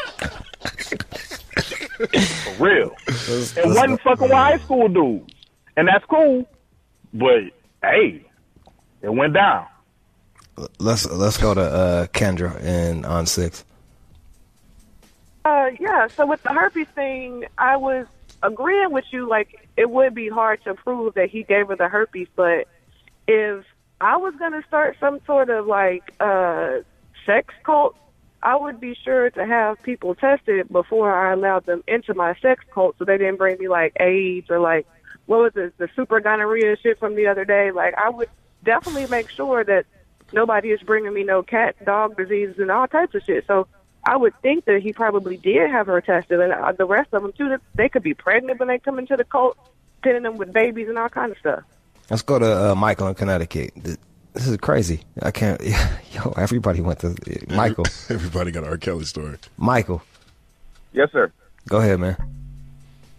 For real. It wasn't fucking with high school dudes. And that's cool. But hey, it went down. let's let's go to uh, Kendra in on six. Uh, yeah. So with the herpes thing, I was agreeing with you. Like, it would be hard to prove that he gave her the herpes, but if I was gonna start some sort of like uh sex cult, I would be sure to have people tested before I allowed them into my sex cult, so they didn't bring me like AIDS or like what was it, the super gonorrhea shit from the other day. Like, I would definitely make sure that nobody is bringing me no cat, dog diseases, and all types of shit. So I would think that he probably did have her tested, and uh, the rest of them too. That they could be pregnant when they come into the cult, pinning them with babies and all kind of stuff. Let's go to uh, Michael in Connecticut. This is crazy. I can't. Yo, everybody went to Michael. Everybody got R. Kelly story. Michael, Yes, sir. go ahead, man.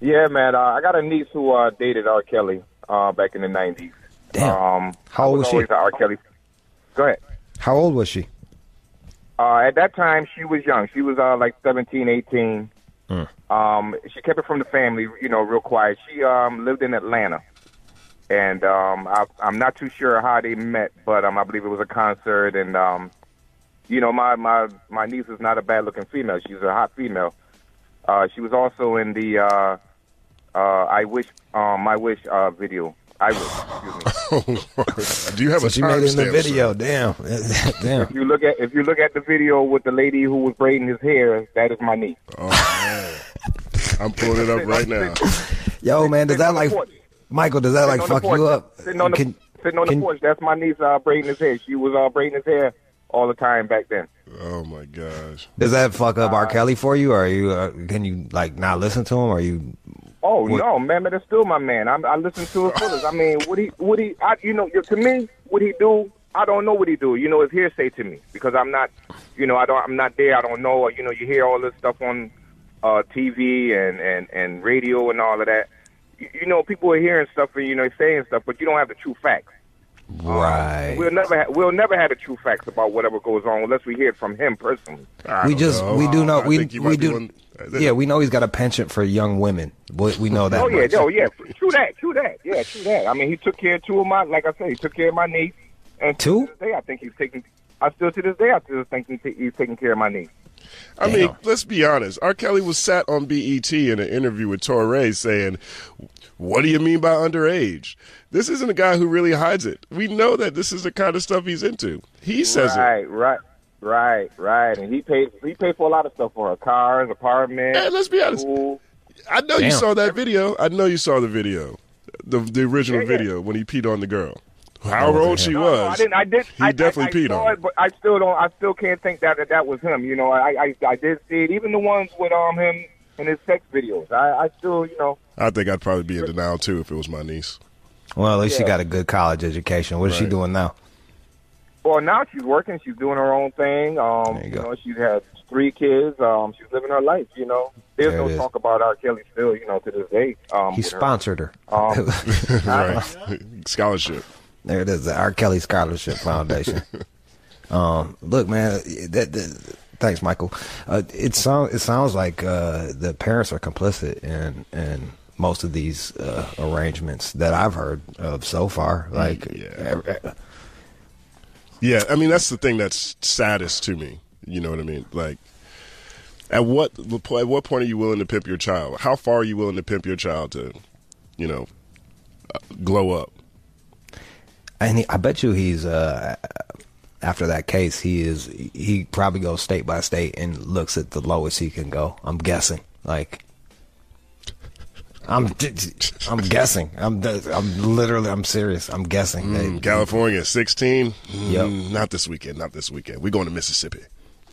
Yeah, man. Uh, I got a niece who uh, dated R. Kelly uh, back in the nineties. Damn. Um, How old I was she? always a R. Kelly. Go ahead. How old was she? Uh, at that time, she was young. She was uh, like seventeen, eighteen. Hmm. Um, she kept it from the family, you know, real quiet. She um, lived in Atlanta, and um, I, I'm not too sure how they met, but um, I believe it was a concert. And um, you know, my my my niece is not a bad looking female. She's a hot female. Uh, she was also in the uh, uh, I wish um, my wish uh, video. I wish. Excuse me. Do you have so a she made it in the timestamp, video? Damn, damn. If you look at if you look at the video with the lady who was braiding his hair, that is my niece. Oh man, I'm pulling it up right now. Yo, man, does that like Michael? Does that like Sitting on fuck you up? Sitting on the, Can- sitting on the can- porch. That's my niece uh, braiding his hair. She was uh, braiding his hair all the time back then. Oh my gosh. Does that fuck up R. Kelly for you, or are you uh, can you like not listen to him, or you? Oh What- no, man, but it's still my man. I, I listen to his fullest. I mean, what he, what he, I, you know, to me, what he do, I don't know what he do. You know, it's hearsay to me because I'm not, you know, I don't, I'm not there. I don't know. You know, you hear all this stuff on uh, TV and and and radio and all of that. You, you know, people are hearing stuff and you know saying stuff, but you don't have the true facts. Right. We'll never, ha- we'll never have the true facts about whatever goes on unless we hear it from him personally. we just we do know I we we do. one- yeah, we know he's got a penchant for young women. We, we know that. oh yeah, much. oh yeah, true that, true that, yeah, true that. I mean, he took care of two of my, like I said, he took care of my niece. And two? To this day, I think he's taking. I still to this day, I still think he he's taking care of my niece. I mean, let's be honest. R. Kelly was sat on BET in an interview with Touré saying, "What do you mean by underage?" This isn't a guy who really hides it. We know that this is the kind of stuff he's into. He says it. right, right, right, right, and he paid. He paid for a lot of stuff for her cars, apartment. Hey, let's be honest. School. I know you saw that video. I know you saw the video, the the original Yeah, yeah. video when he peed on the girl. However old she No, was, no, I didn't. I did. he I, definitely I, I peed on. it, but I still don't. I still can't think that that, that was him. You know, I, I I did see it. Even the ones with um him in his sex videos. I I still you know. I think I'd probably be in denial too if it was my niece. Well, at least she got a good college education. What is she doing now? Well, now she's working. She's doing her own thing. Um, you, know, she's had three kids. Um, she's living her life. You know, there's There no it is. talk about R. Kelly still. You know, to this day. Um, He with her. sponsored her. Um, right, scholarship. There it is, the R. Kelly Scholarship Foundation. um, look, man, that, that, thanks, Michael. Uh, it sounds it sounds like uh, the parents are complicit in in most of these uh, arrangements that I've heard of so far. Like, yeah. Yeah, I mean that's the thing that's saddest to me. You know what I mean? Like, at what at what point are you willing to pimp your child? How far are you willing to pimp your child to, you know, uh, glow up? and he, I bet you he's uh, after that case, he is he probably goes state by state and looks at the lowest he can go. I'm guessing, like. I'm I'm guessing. I'm I'm literally I'm serious. I'm guessing. Mm, California, sixteen. Yep. Mm, not this weekend. Not this weekend. We're going to Mississippi.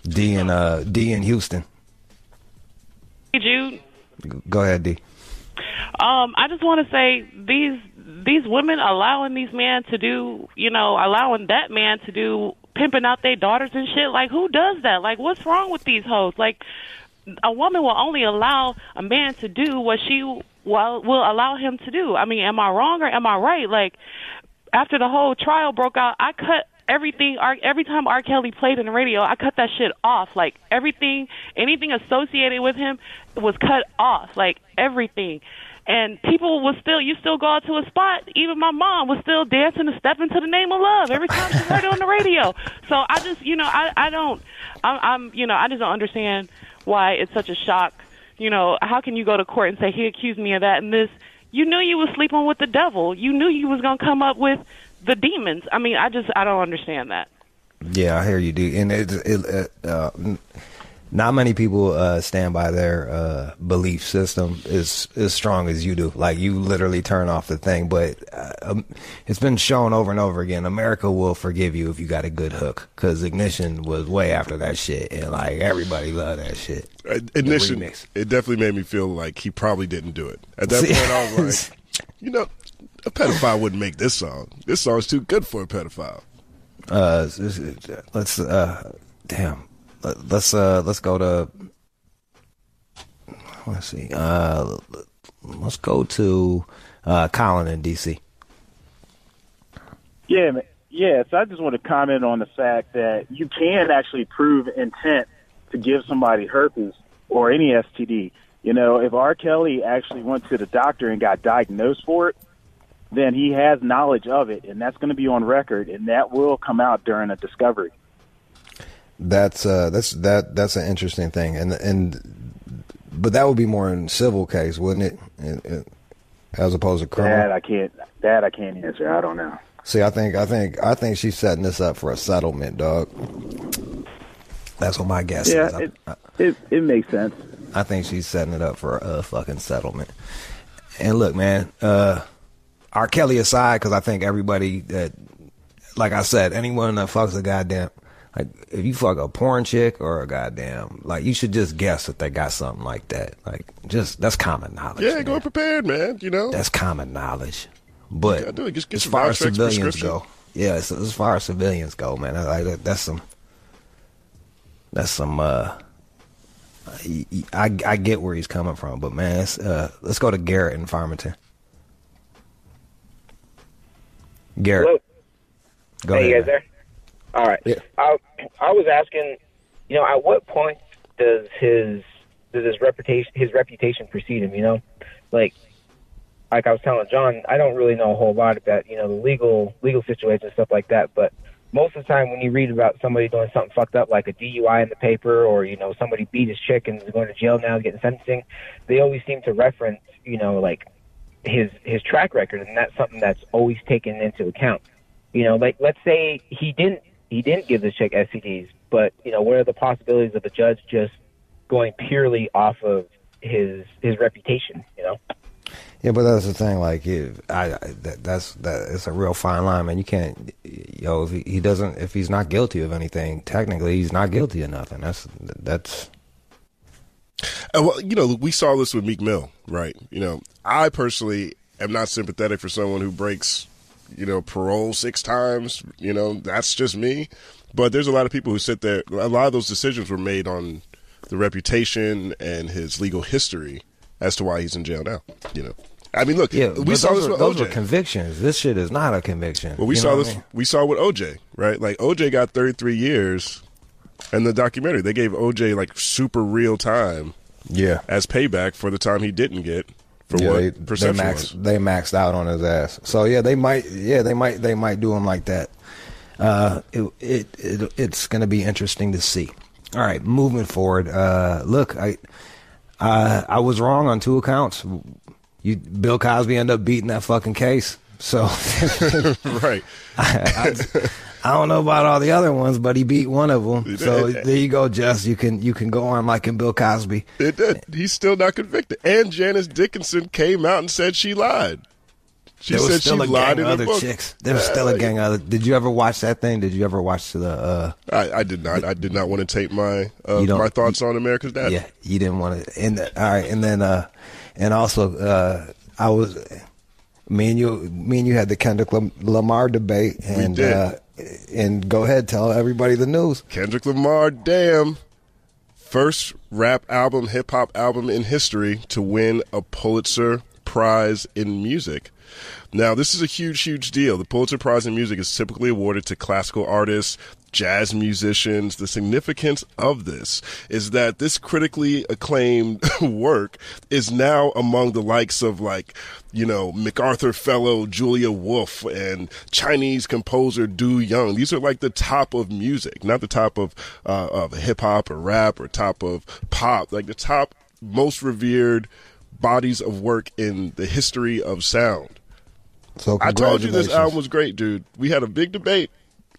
D in uh D in Houston. Hey, Jude. Go ahead, D. Um, I just want to say these these women allowing these men to do, you know, allowing that man to do pimping out their daughters and shit. Like, who does that? Like, what's wrong with these hoes? Like, a woman will only allow a man to do what she will will allow him to do. I mean, am I wrong or am I right? Like, after the whole trial broke out, I cut everything. Every time R. Kelly played in the radio, I cut that shit off. Like everything, anything associated with him was cut off. Like everything. And people will still, you still go out to a spot. Even my mom was still dancing and stepping to the name of love every time she heard it on the radio. So I just, you know, I, I don't, I'm, I'm, you know, I just don't understand why it's such a shock. You know, how can you go to court and say he accused me of that and this? You knew you was sleeping with the devil. You knew you was gonna come up with the demons. I mean, I just, I don't understand that. Yeah, I hear you, do, And it, it uh, not many people uh, stand by their uh, belief system as as strong as you do. Like you literally turn off the thing. But uh, um, it's been shown over and over again. America will forgive you if you got a good hook. Because Ignition was way after that shit, and like everybody loved that shit. Uh, Ignition, it definitely made me feel like he probably didn't do it. At that See- point, I was like, you know, a pedophile wouldn't make this song. This song's too good for a pedophile. Uh, let's uh, damn. Let- Let's uh, let's go to. Let's see. Uh, let's go to uh, Colin in DC. Yeah, yeah. So I just want to comment on the fact that you can actually prove intent to give somebody herpes or any STD. You know, if R. Kelly actually went to the doctor and got diagnosed for it, then he has knowledge of it, and that's going to be on record, and that will come out during a discovery. That's uh, that's that that's an interesting thing, and and but that would be more in civil case, wouldn't it? It- it- as opposed to criminal. That I can't. That I can't answer. I don't know. See, I think I think I think she's setting this up for a settlement, dog. That's what my guess yeah, is. I, it, it it makes sense. I think she's setting it up for a fucking settlement. And look, man, uh, R. Kelly aside, because I think everybody that, like I said, anyone that fucks a goddamn Like, if you fuck a porn chick or a goddamn, like, you should just guess that they got something like that. Like, just that's common knowledge. Yeah, go prepared, man. You know, That's common knowledge. But do it. Just get as far as civilians go, yeah, as, as far as civilians go, man, I, I, that's some. That's some. uh I, I I get where he's coming from, but man, it's, uh, let's go to Garrett in Farmington. Garrett, go hey, ahead. you guys there? All right. I I was asking, you know, at what point does his does his reputation his reputation precede him? You know, like like I was telling John, I don't really know a whole lot about you know the legal legal situation and stuff like that, but most of the time when you read about somebody doing something fucked up like a DUI in the paper or you know somebody beat his chick and is going to jail now getting sentencing, they always seem to reference you know like his his track record and that's something that's always taken into account. You know, like let's say he didn't he didn't give this chick STDs, but you know, what are the possibilities of the judge just going purely off of his his reputation? You know. Yeah, but that's the thing. Like, if I, I that, that's that. It's a real fine line, man. You can't, yo. If he, he doesn't, if he's not guilty of anything, technically, he's not guilty of nothing. That's that's. Uh, well, you know, we saw this with Meek Mill, right? You know, I personally am not sympathetic for someone who breaks, you know, parole six times. You know, that's just me. But there's a lot of people who sit there. A lot of those decisions were made on the reputation and his legal history as to why he's in jail now. You know, I mean, look, Yeah, we saw those this were, with those OJ. were convictions. This shit is not a conviction. Well, we You saw this. I mean? We saw with OJ, right? Like OJ got 33 years, and the documentary they gave OJ like super real time, yeah, as payback for the time he didn't get for Yeah, what they, they maxed, was. they maxed out on his ass. So yeah, they might. Yeah, they might. They might do him like that. Uh, it, it, it it's going to be interesting to see. All right, moving forward. Uh, look, I, uh, I was wrong on two accounts. You, Bill Cosby ended up beating that fucking case. So, right. I, I, I don't know about all the other ones, but he beat one of them. So there you go, Jess. You can you can go on liking Bill Cosby. It did. He's still not convicted. And Janice Dickinson came out and said she lied. She there was said still she a lied gang in of the other book. chicks. There was still a gang of other. Did you ever watch that thing? Did you ever watch the? uh I, I did not. I did not want to tape my uh, my thoughts on America's Dad. Yeah, you didn't want to. And the, all right, and then uh and also uh I was me and you me and you had the Kendrick Lamar debate, and uh and go ahead, tell everybody the news. Kendrick Lamar, damn. First rap album, hip hop album in history to win a Pulitzer Prize in music. Now, this is a huge, huge deal. The Pulitzer Prize in music is typically awarded to classical artists, jazz musicians. The significance of this is that this critically acclaimed work is now among the likes of like, you know, MacArthur Fellow Julia Wolfe and Chinese composer Du Yun. These are like the top of music, not the top of uh, of hip hop or rap or top of pop, like the top most revered bodies of work in the history of sound. So I told you this album was great, dude. We had a big debate.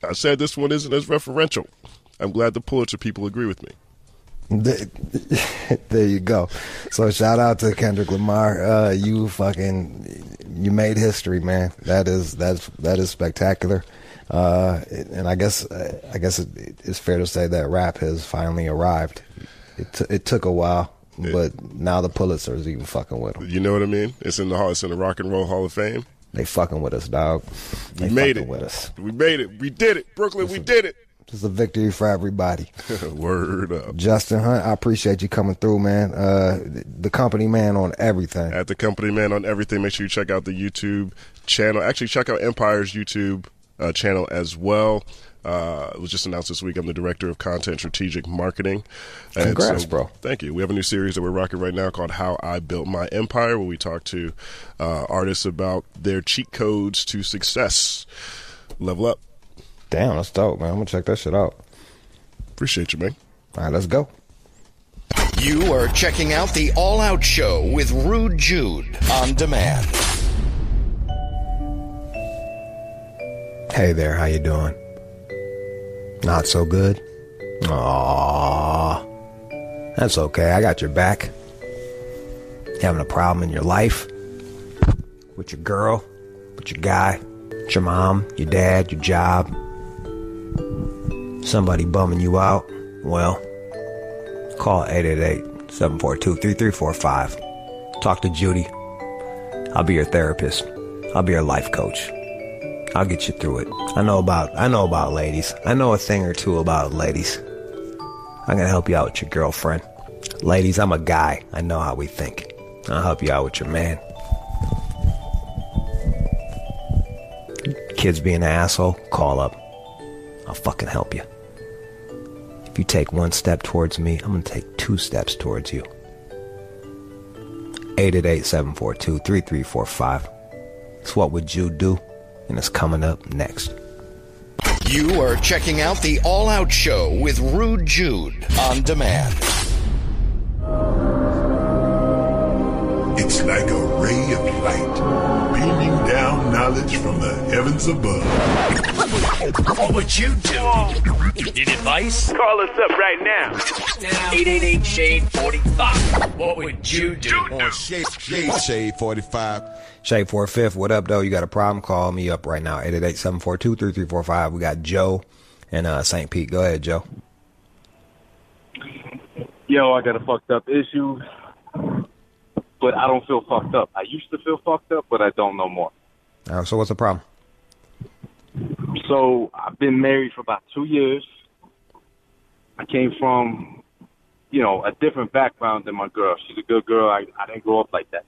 I said this one isn't as referential. I'm glad the Pulitzer people agree with me. There you go. So shout out to Kendrick Lamar. Uh, you fucking you made history, man. That is that's that is spectacular. Uh, and I guess I guess it, it's fair to say that rap has finally arrived. It t- it took a while, but now the Pulitzer is even fucking with them. You know what I mean? It's in the hall. It's in the Rock and Roll Hall of Fame. They fucking with us, dog. They We made it. with us. We made it. We did it, Brooklyn. We did it. It's a victory for everybody. Word up. Justin Hunte, I appreciate you coming through, man. Uh, the company man on everything. At the company man on everything. Make sure you check out the YouTube channel. Actually, check out Empire's YouTube uh, channel as well. Uh, it was just announced this week. I'm the director of content strategic marketing. And Congrats, so- bro. Thank you. We have a new series that we're rocking right now called "How I Built My Empire," where we talk to uh, artists about their cheat codes to success. Level up. Damn, that's dope, man. I'm gonna check that shit out. Appreciate you, man. All right, let's go. You are checking out the All Out Show with Rude Jude on demand. Hey there, how you doing? Not so good? Aww. That's okay, I got your back. Having a problem in your life? With your girl? With your guy? With your mom? Your dad? Your job? somebody bumming you out, well, call 888-742-3345. Talk to Judy. I'll be your therapist. I'll be your life coach. I'll get you through it. I know about I know about ladies. I know a thing or two about ladies. I'm gonna help you out with your girlfriend. Ladies, I'm a guy. I know how we think. I'll help you out with your man. Kids being an asshole, call up. I'll fucking help you. If you take one step towards me, I'm gonna take two steps towards you. 888-742-3345. It's what would Jude do? And it's coming up next. You are checking out the All Out Show with Rude Jude on demand. It's like a ray of light beaming down knowledge from the heavens above. What would Jude do? Need advice? Call us up right now. 888 Shade 45. What would Jude do? On Shade, Shade 45. Shade 45th, what up, though? You got a problem? Call me up right now. 888-742-3345. We got Joe and uh, St. Pete. Go ahead, Joe. Yo, I got a fucked up issue, but I don't feel fucked up. I used to feel fucked up, but I don't no more. Uh, so what's the problem? So I've been married for about two years. I came from, you know, a different background than my girl. She's a good girl. I, I didn't grow up like that.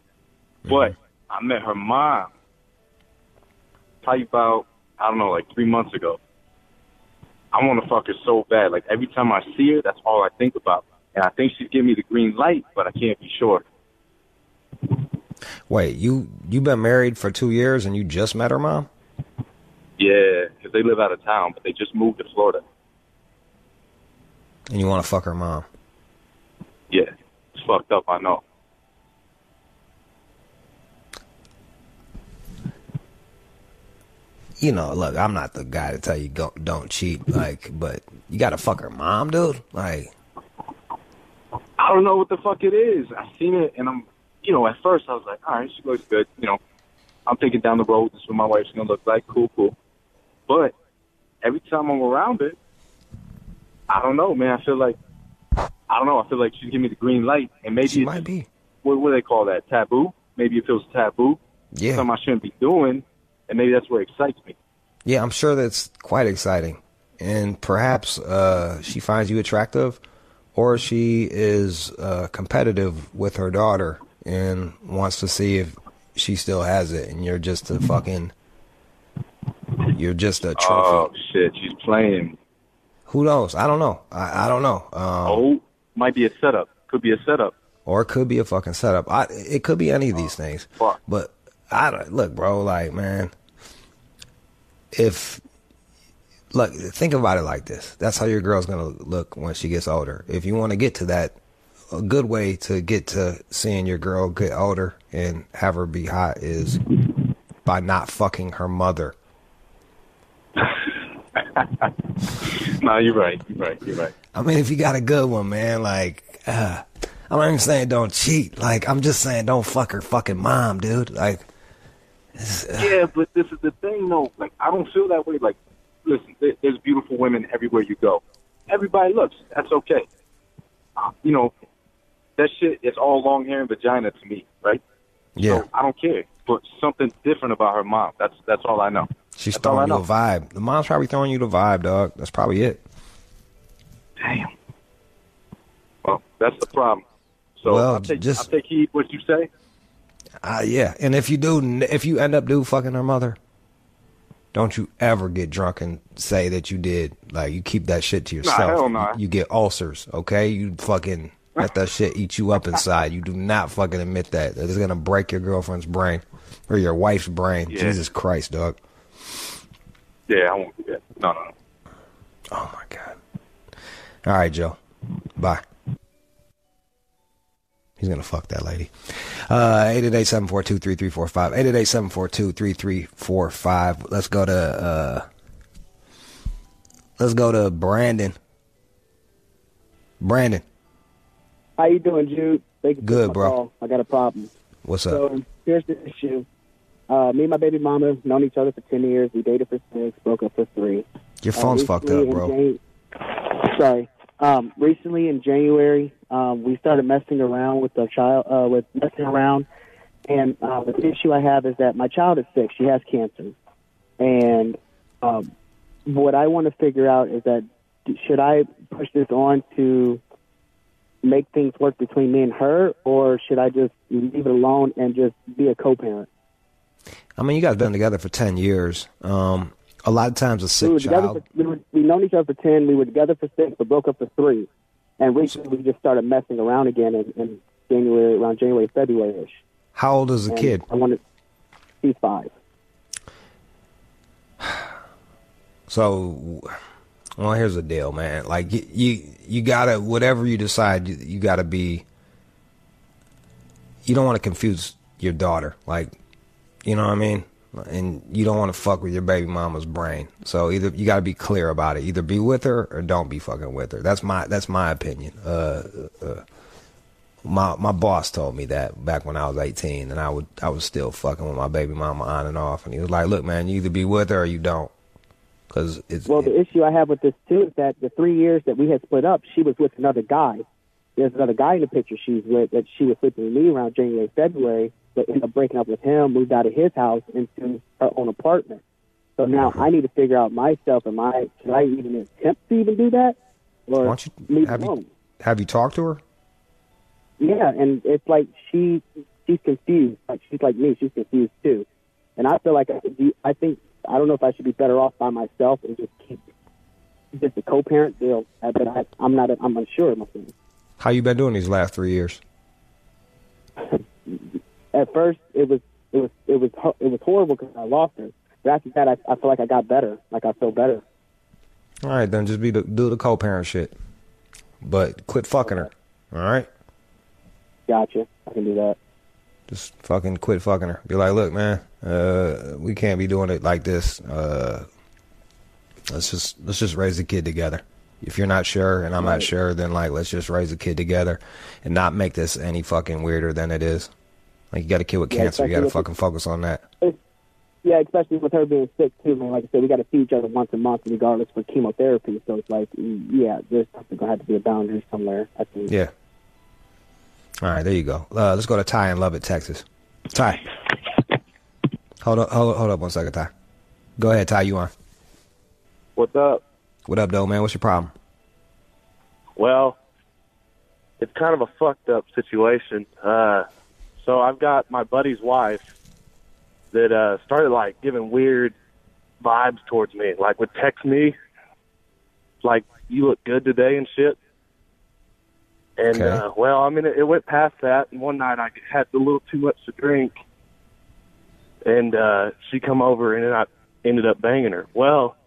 But I met her mom probably about, I don't know, like three months ago. I want to fuck her so bad. Like every time I see her, that's all I think about. And I think she's giving me the green light, but I can't be sure. Wait, you you been married for two years and you just met her mom? Yeah, because they live out of town, but they just moved to Florida. And you want to fuck her mom? Yeah, it's fucked up, I know. You know, look, I'm not the guy to tell you go, don't cheat, like, but you got to fuck her mom, dude. Like, I don't know what the fuck it is. I seen it, and I'm, you know, at first I was like, all right, she looks good. You know, I'm thinking down the road, this is what my wife's gonna look like. Cool, cool. But every time I'm around it, I don't know, man. I feel like, I don't know. I feel like she's giving me the green light, and maybe She might be. What, what do they call that? Taboo? Maybe it feels taboo. Yeah. Something I shouldn't be doing, and maybe that's what excites me. yeah, I'm sure that's quite exciting. And perhaps uh, she finds you attractive, or she is uh, competitive with her daughter and wants to see if she still has it, and you're just a fucking, you're just a trophy. Oh shit, she's playing. Who knows? I don't know. I, I don't know. Um, Oh, might be a setup. Could be a setup. or it could be a fucking setup. I, it could be any of these things. fuck. But I don't look, bro. Like, man, if look, think about it like this. That's how your girl's gonna look when she gets older. If you want to get to that, a good way to get to seeing your girl get older and have her be hot is by not fucking her mother. no, you're right. You're right. You're right. I mean, if you got a good one, man, like, uh, I'm not even saying don't cheat. Like, I'm just saying don't fuck her fucking mom, dude. Like, yeah, but this is the thing, though. Like, I don't feel that way. Like, listen, there's beautiful women everywhere you go. Everybody looks. That's okay. Uh, You know, that shit is all long hair and vagina to me, right? yeah, So I don't care. But something different about her mom. That's that's all I know. she's That's I throwing you a vibe. The mom's probably throwing you the vibe, dog. That's probably it. Damn. Well, that's the problem. So Well, I'll take just- I'll take heed what you say. Uh, yeah, and if you do, if you end up do fucking her mother, don't you ever get drunk and say that you did. Like you keep that shit to yourself. hell no. You, you get ulcers, okay? You fucking let that shit eat you up inside. You do not fucking admit that. That is gonna break your girlfriend's brain or your wife's brain. Yeah. Jesus Christ, dog. Yeah, I won't do that. No, no, no. Oh my god. All right, Joe. Bye. He's gonna fuck that lady. Uh, eight eight eight seven four two three three four five. Eight eight eight seven four two three three four five. Let's go to uh, let's go to Brandon. Brandon, How you doing, Jude? Thank you Good, bro. Call. I got a problem. what's up? So here's the issue. Uh, me and my baby mama known each other for ten years. We dated for six, broke up for three. Your Uh, phone's fucked up, bro. Jan- Sorry. Um, recently in January, um, we started messing around with the child, uh, with messing around, and uh, the issue I have is that my child is sick. She has cancer, and um, what I want to figure out is that should I push this on to make things work between me and her, or should I just leave it alone and just be a co-parent? I mean, you guys been together for ten years. Um, a lot of times a we sick together. child. For, we were we known each other for ten. We were together for six, but broke up for three. And recently, we just started messing around again in, in January, around January, February ish. How old is the And kid? I wanted. He's five. So, well, here's the deal, man. Like you, you, you gotta whatever you decide, you, you gotta be. You don't want to confuse your daughter, like, you know what I mean, and you don't want to fuck with your baby mama's brain. So either you gotta be clear about it. Either be with her or don't be fucking with her. That's my that's my opinion. Uh, uh, my my boss told me that back when I was 18, and I would I was still fucking with my baby mama on and off, and he was like, "Look, man, you either be with her or you don't." Because it's Well, the issue I have with this too is that the three years that we had split up, she was with another guy. There's another guy in the picture she's with that she was sleeping with me around January, February, but ended up breaking up with him, moved out of his house into her own apartment. So now I need to figure out myself, am I, should I even attempt to even do that? Or Why don't you leave have it you have you talked to her? Yeah, and it's like she she's confused. Like she's like me, she's confused too. And I feel like I, I think I don't know if I should be better off by myself and just keep just a co-parent deal. Uh, But I, I'm not. I'm unsure of myself. How you been doing these last three years? At first, it was it was it was it was horrible because I lost her. But after that, I, I feel like I got better. Like I feel better. All right, then just be the, do the co-parent shit, but quit fucking her. All right, Gotcha. I can do that. Just fucking quit fucking her. Be like, look, man, uh, we can't be doing it like this. Uh, let's just let's just raise the kid together. If you're not sure and I'm not sure, then like let's just raise the kid together and not make this any fucking weirder than it is. Like you got a kid with Yeah, cancer, you got to fucking focus on that. Yeah, especially with her being sick too, man. Like I said, we got to see each other once a month, regardless for chemotherapy. So it's like, yeah, there's definitely gonna have to be a boundary somewhere. I think. Yeah. All right, there you go. Uh, let's go to Ty in Lubbock, Texas. Ty. Hold up, hold, hold up one second, Ty. Go ahead, Ty. You on? What's up? What up, though, man? What's your problem? Well, it's kind of a fucked up situation. Uh, so I've got my buddy's wife that uh, started like giving weird vibes towards me. Like would text me, like "You look good today" and shit. And Okay. uh, well, I mean, it, it went past that. And one night I had a little too much to drink, and uh, she come over, and then I ended up banging her. Well,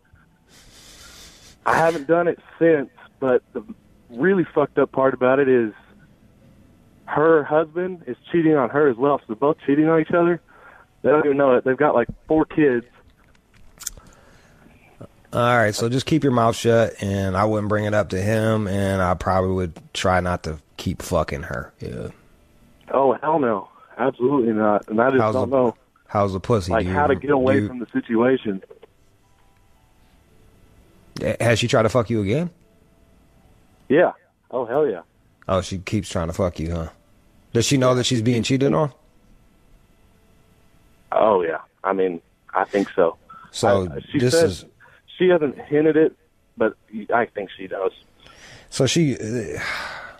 I haven't done it since, but the really fucked up part about it is her husband is cheating on her as well. So they're both cheating on each other. They don't even know it. They've got like four kids. All right, so just keep your mouth shut, and I wouldn't bring it up to him, and I probably would try not to keep fucking her. Yeah. Oh hell no, absolutely not. And I just How's don't the- know How's the pussy? like how to get away from the situation. Has she tried to fuck you again? Yeah. Oh hell yeah. Oh, she keeps trying to fuck you, huh? Does she know that she's being cheated on? Oh yeah. I mean, I think so. So I- she this said is she hasn't hinted it, but I think she does. so she uh,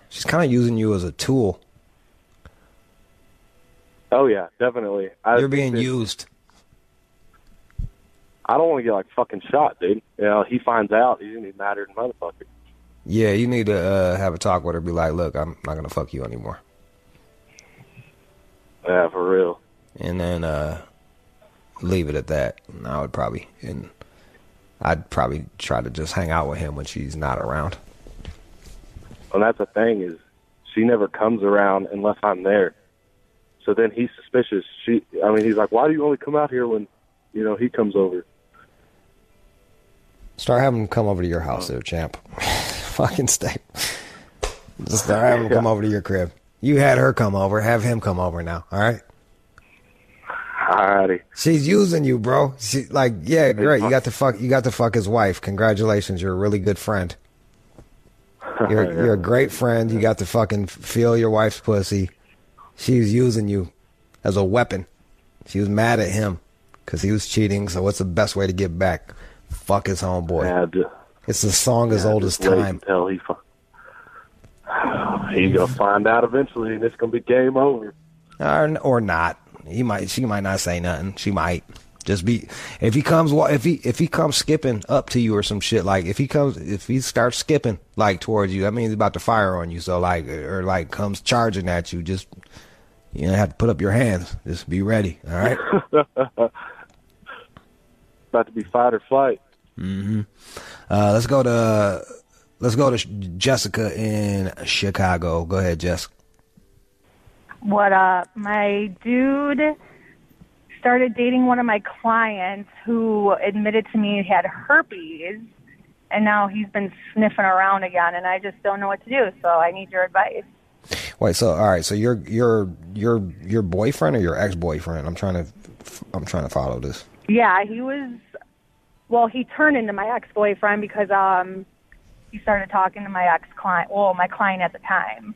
she's kind of using you as a tool. Oh yeah, definitely. I You're being used. I don't want to get like fucking shot, dude. You know, he finds out, he's gonna be madder than motherfucker. Yeah, you need to uh, have a talk with her. Be like, look, I'm not gonna fuck you anymore. Yeah, for real. and then uh leave it at that. I would probably and I'd probably try to just hang out with him when she's not around. And that's the thing is, she never comes around unless I'm there. So then he's suspicious. She, I mean, he's like, "Why do you only come out here when, you know, he comes over?" Start having him come over to your house there, champ. Fucking stay. Just start having him come over to your crib. You had her come over, have him come over now, all right? Alrighty. She's using you, bro. She like, yeah, great. You got to fuck you got to fuck his wife. Congratulations, you're a really good friend. You're you're a great friend. You got to fucking feel your wife's pussy. She's using you as a weapon. She was mad at him because he was cheating. So what's the best way to get back? Fuck his homeboy. It's a song as old as time. Until he, he's gonna find out eventually, and it's gonna be game over. or, or not. He might. She might not say nothing. She might just be. If he comes, if he if he comes skipping up to you or some shit like if he comes if he starts skipping like towards you, that means he's about to fire on you. So like or like comes charging at you, just you know have to put up your hands. Just be ready. All right. About to be fight or flight. mm-hmm. Uh, let's go to let's go to Jessica in Chicago. Go ahead, Jess. What up? My dude started dating one of my clients who admitted to me he had herpes, and now he's been sniffing around again, and I just don't know what to do. So I need your advice. Wait, so all right, so your your your your boyfriend or your ex boyfriend? I'm trying to I'm trying to follow this. Yeah, he was. Well, he turned into my ex boyfriend because um he started talking to my ex client. Well, my client at the time,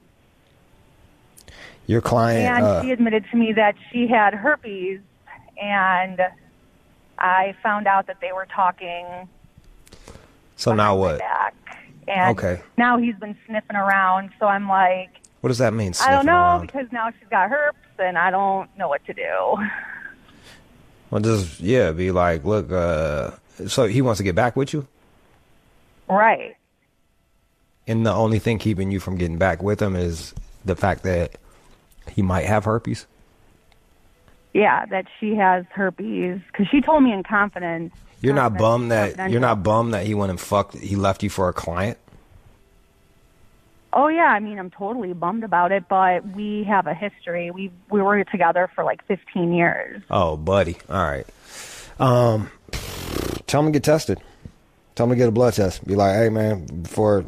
Your client. and uh, she admitted to me that she had herpes, and I found out that they were talking so now what? back. And Okay. now he's been sniffing around, so I'm like, What does that mean? I don't know around? because now she's got herpes, and I don't know what to do. Well, just yeah, be like, look. uh So he wants to get back with you, Right. and the only thing keeping you from getting back with him is the fact that he might have herpes. Yeah, that she has herpes because she told me in confidence. You're not bummed that you're not bummed that he went and fucked. He left you for a client. Oh yeah, I mean I'm totally bummed about it, but we have a history. We we were together for like 15 years. Oh, buddy. All right. Um, tell him to get tested. Tell him to get a blood test. Be like, hey man, before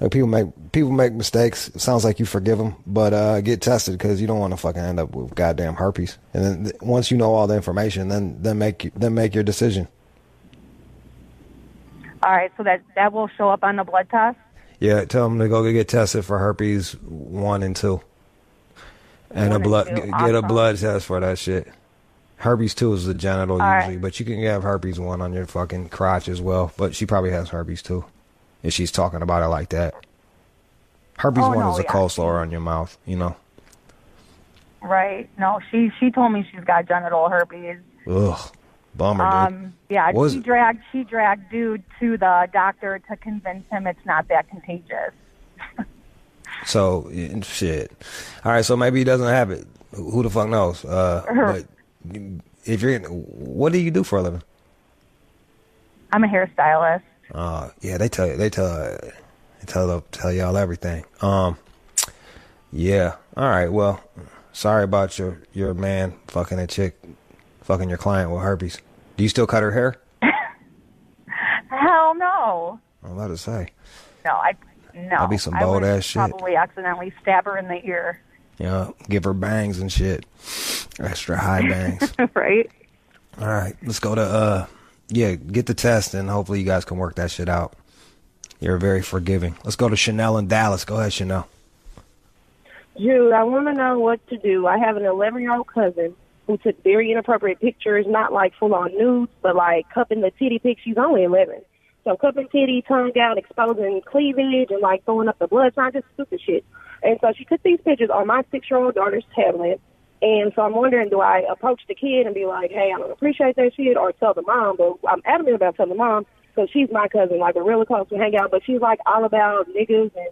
like, people make people make mistakes. It sounds like you forgive them, but uh, get tested because you don't want to fucking end up with goddamn herpes. And then th- once you know all the information, then then make then make your decision. All right, so that that will show up on the blood test. Yeah, tell him to go get tested for herpes one and two, and a One and blood two, get a blood test for that shit. Herpes two is the genital All right. usually, but you can have herpes one on your fucking crotch as well. But she probably has herpes two, if she's talking about it like that. Herpes Oh, one no, is a yeah. cold sore on your mouth, you know. Right? No, she she told me she's got genital herpes. Ugh, bummer, dude. Um, yeah, What she dragged she dragged dude to the doctor to convince him it's not that contagious. So shit. All right, so maybe he doesn't have it. Who the fuck knows? Uh, but if you're, in, what do you do for a living? I'm a hairstylist. Uh, yeah, they tell you, they tell, they tell, tell y'all everything. Um, yeah. All right. Well, sorry about your your man fucking a chick, fucking your client with herpes. Do you still cut her hair? Hell no. I'm about to say. No, I no. That'd be some bold ass shit. Probably accidentally stab her in the ear. Yeah, give her bangs and shit, extra high bangs. right? All right, let's go to uh, yeah, get the test and hopefully you guys can work that shit out. You're very forgiving. Let's go to Chanel in Dallas. Go ahead, Chanel. Jude, I want to know what to do. I have an 11 year old cousin who took very inappropriate pictures, not like full on nudes, but like cupping the titty pic. She's only 11. So cupping titty, tongue out, exposing cleavage, and like throwing up the blood sign, just stupid shit. And so she took these pictures on my six year old daughter's tablet. And so I'm wondering, do I approach the kid and be like, hey, I don't appreciate that shit, or tell the mom? But I'm adamant about telling the mom because she's my cousin, like we're really close, we hang out, but she's like all about niggas and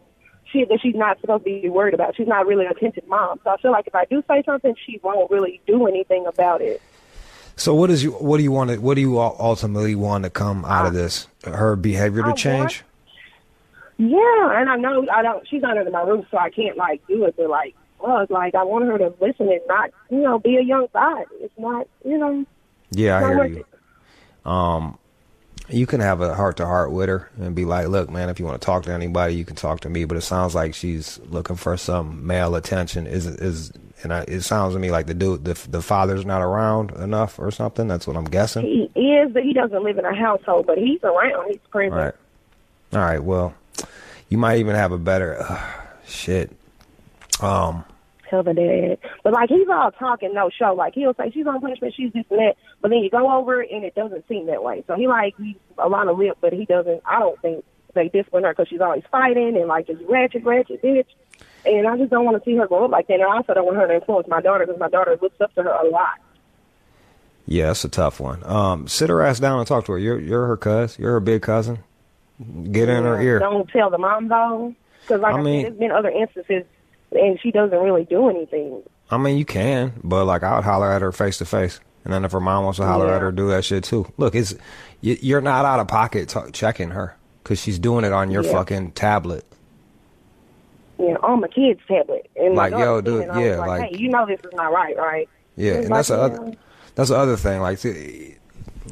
shit that she's not supposed to be worried about. She's not really an attentive mom. So I feel like if I do say something, she won't really do anything about it. So what is you what do you want to what do you ul- ultimately want to come out of this? Her behavior to change? Yeah, and I know I don't. She's not under my roof, so I can't like do it. But like, it's like I want her to listen and not, you know, be a young thought. It's not, you know. Yeah, I hear you. Um, you can have a heart to heart with her and be like, "Look, man, if you want to talk to anybody, you can talk to me." But it sounds like she's looking for some male attention. Is is and I, it sounds to me like the dude, the the father's not around enough or something. That's what I'm guessing. He is, but he doesn't live in a household. But he's around. He's present. Right. All right. Well, You might even have a better uh, shit. Um, Tell the dad. But like he's all talking, no show. Like he'll say she's on punishment, she's this and that. But then you go over and it doesn't seem that way. So he like he's a lot of lip, but he doesn't. I don't think they discipline her because she's always fighting and like just ratchet, ratchet bitch. And I just don't want to see her grow up like that. And I also don't want her to influence my daughter because my daughter looks up to her a lot. yeah, it's a tough one. Um, sit her ass down and talk to her. You're you're her cuz. You're her big cousin. Get in her ear. Don't tell the mom though, because like I I, mean- said, there's been other instances, and she doesn't really do anything. I mean, you can, but like I would holler at her face to face, and then if her mom wants to holler Yeah. at her, do that shit too. Look, it's you, you're not out of pocket t- checking her because she's doing it on your Yeah. fucking tablet. Yeah, on my kid's tablet. And Like, yo, dude, and yeah, like, like- hey, you know this is not right, right? Yeah, It's and like, that's the other. That's the other thing. Like, see,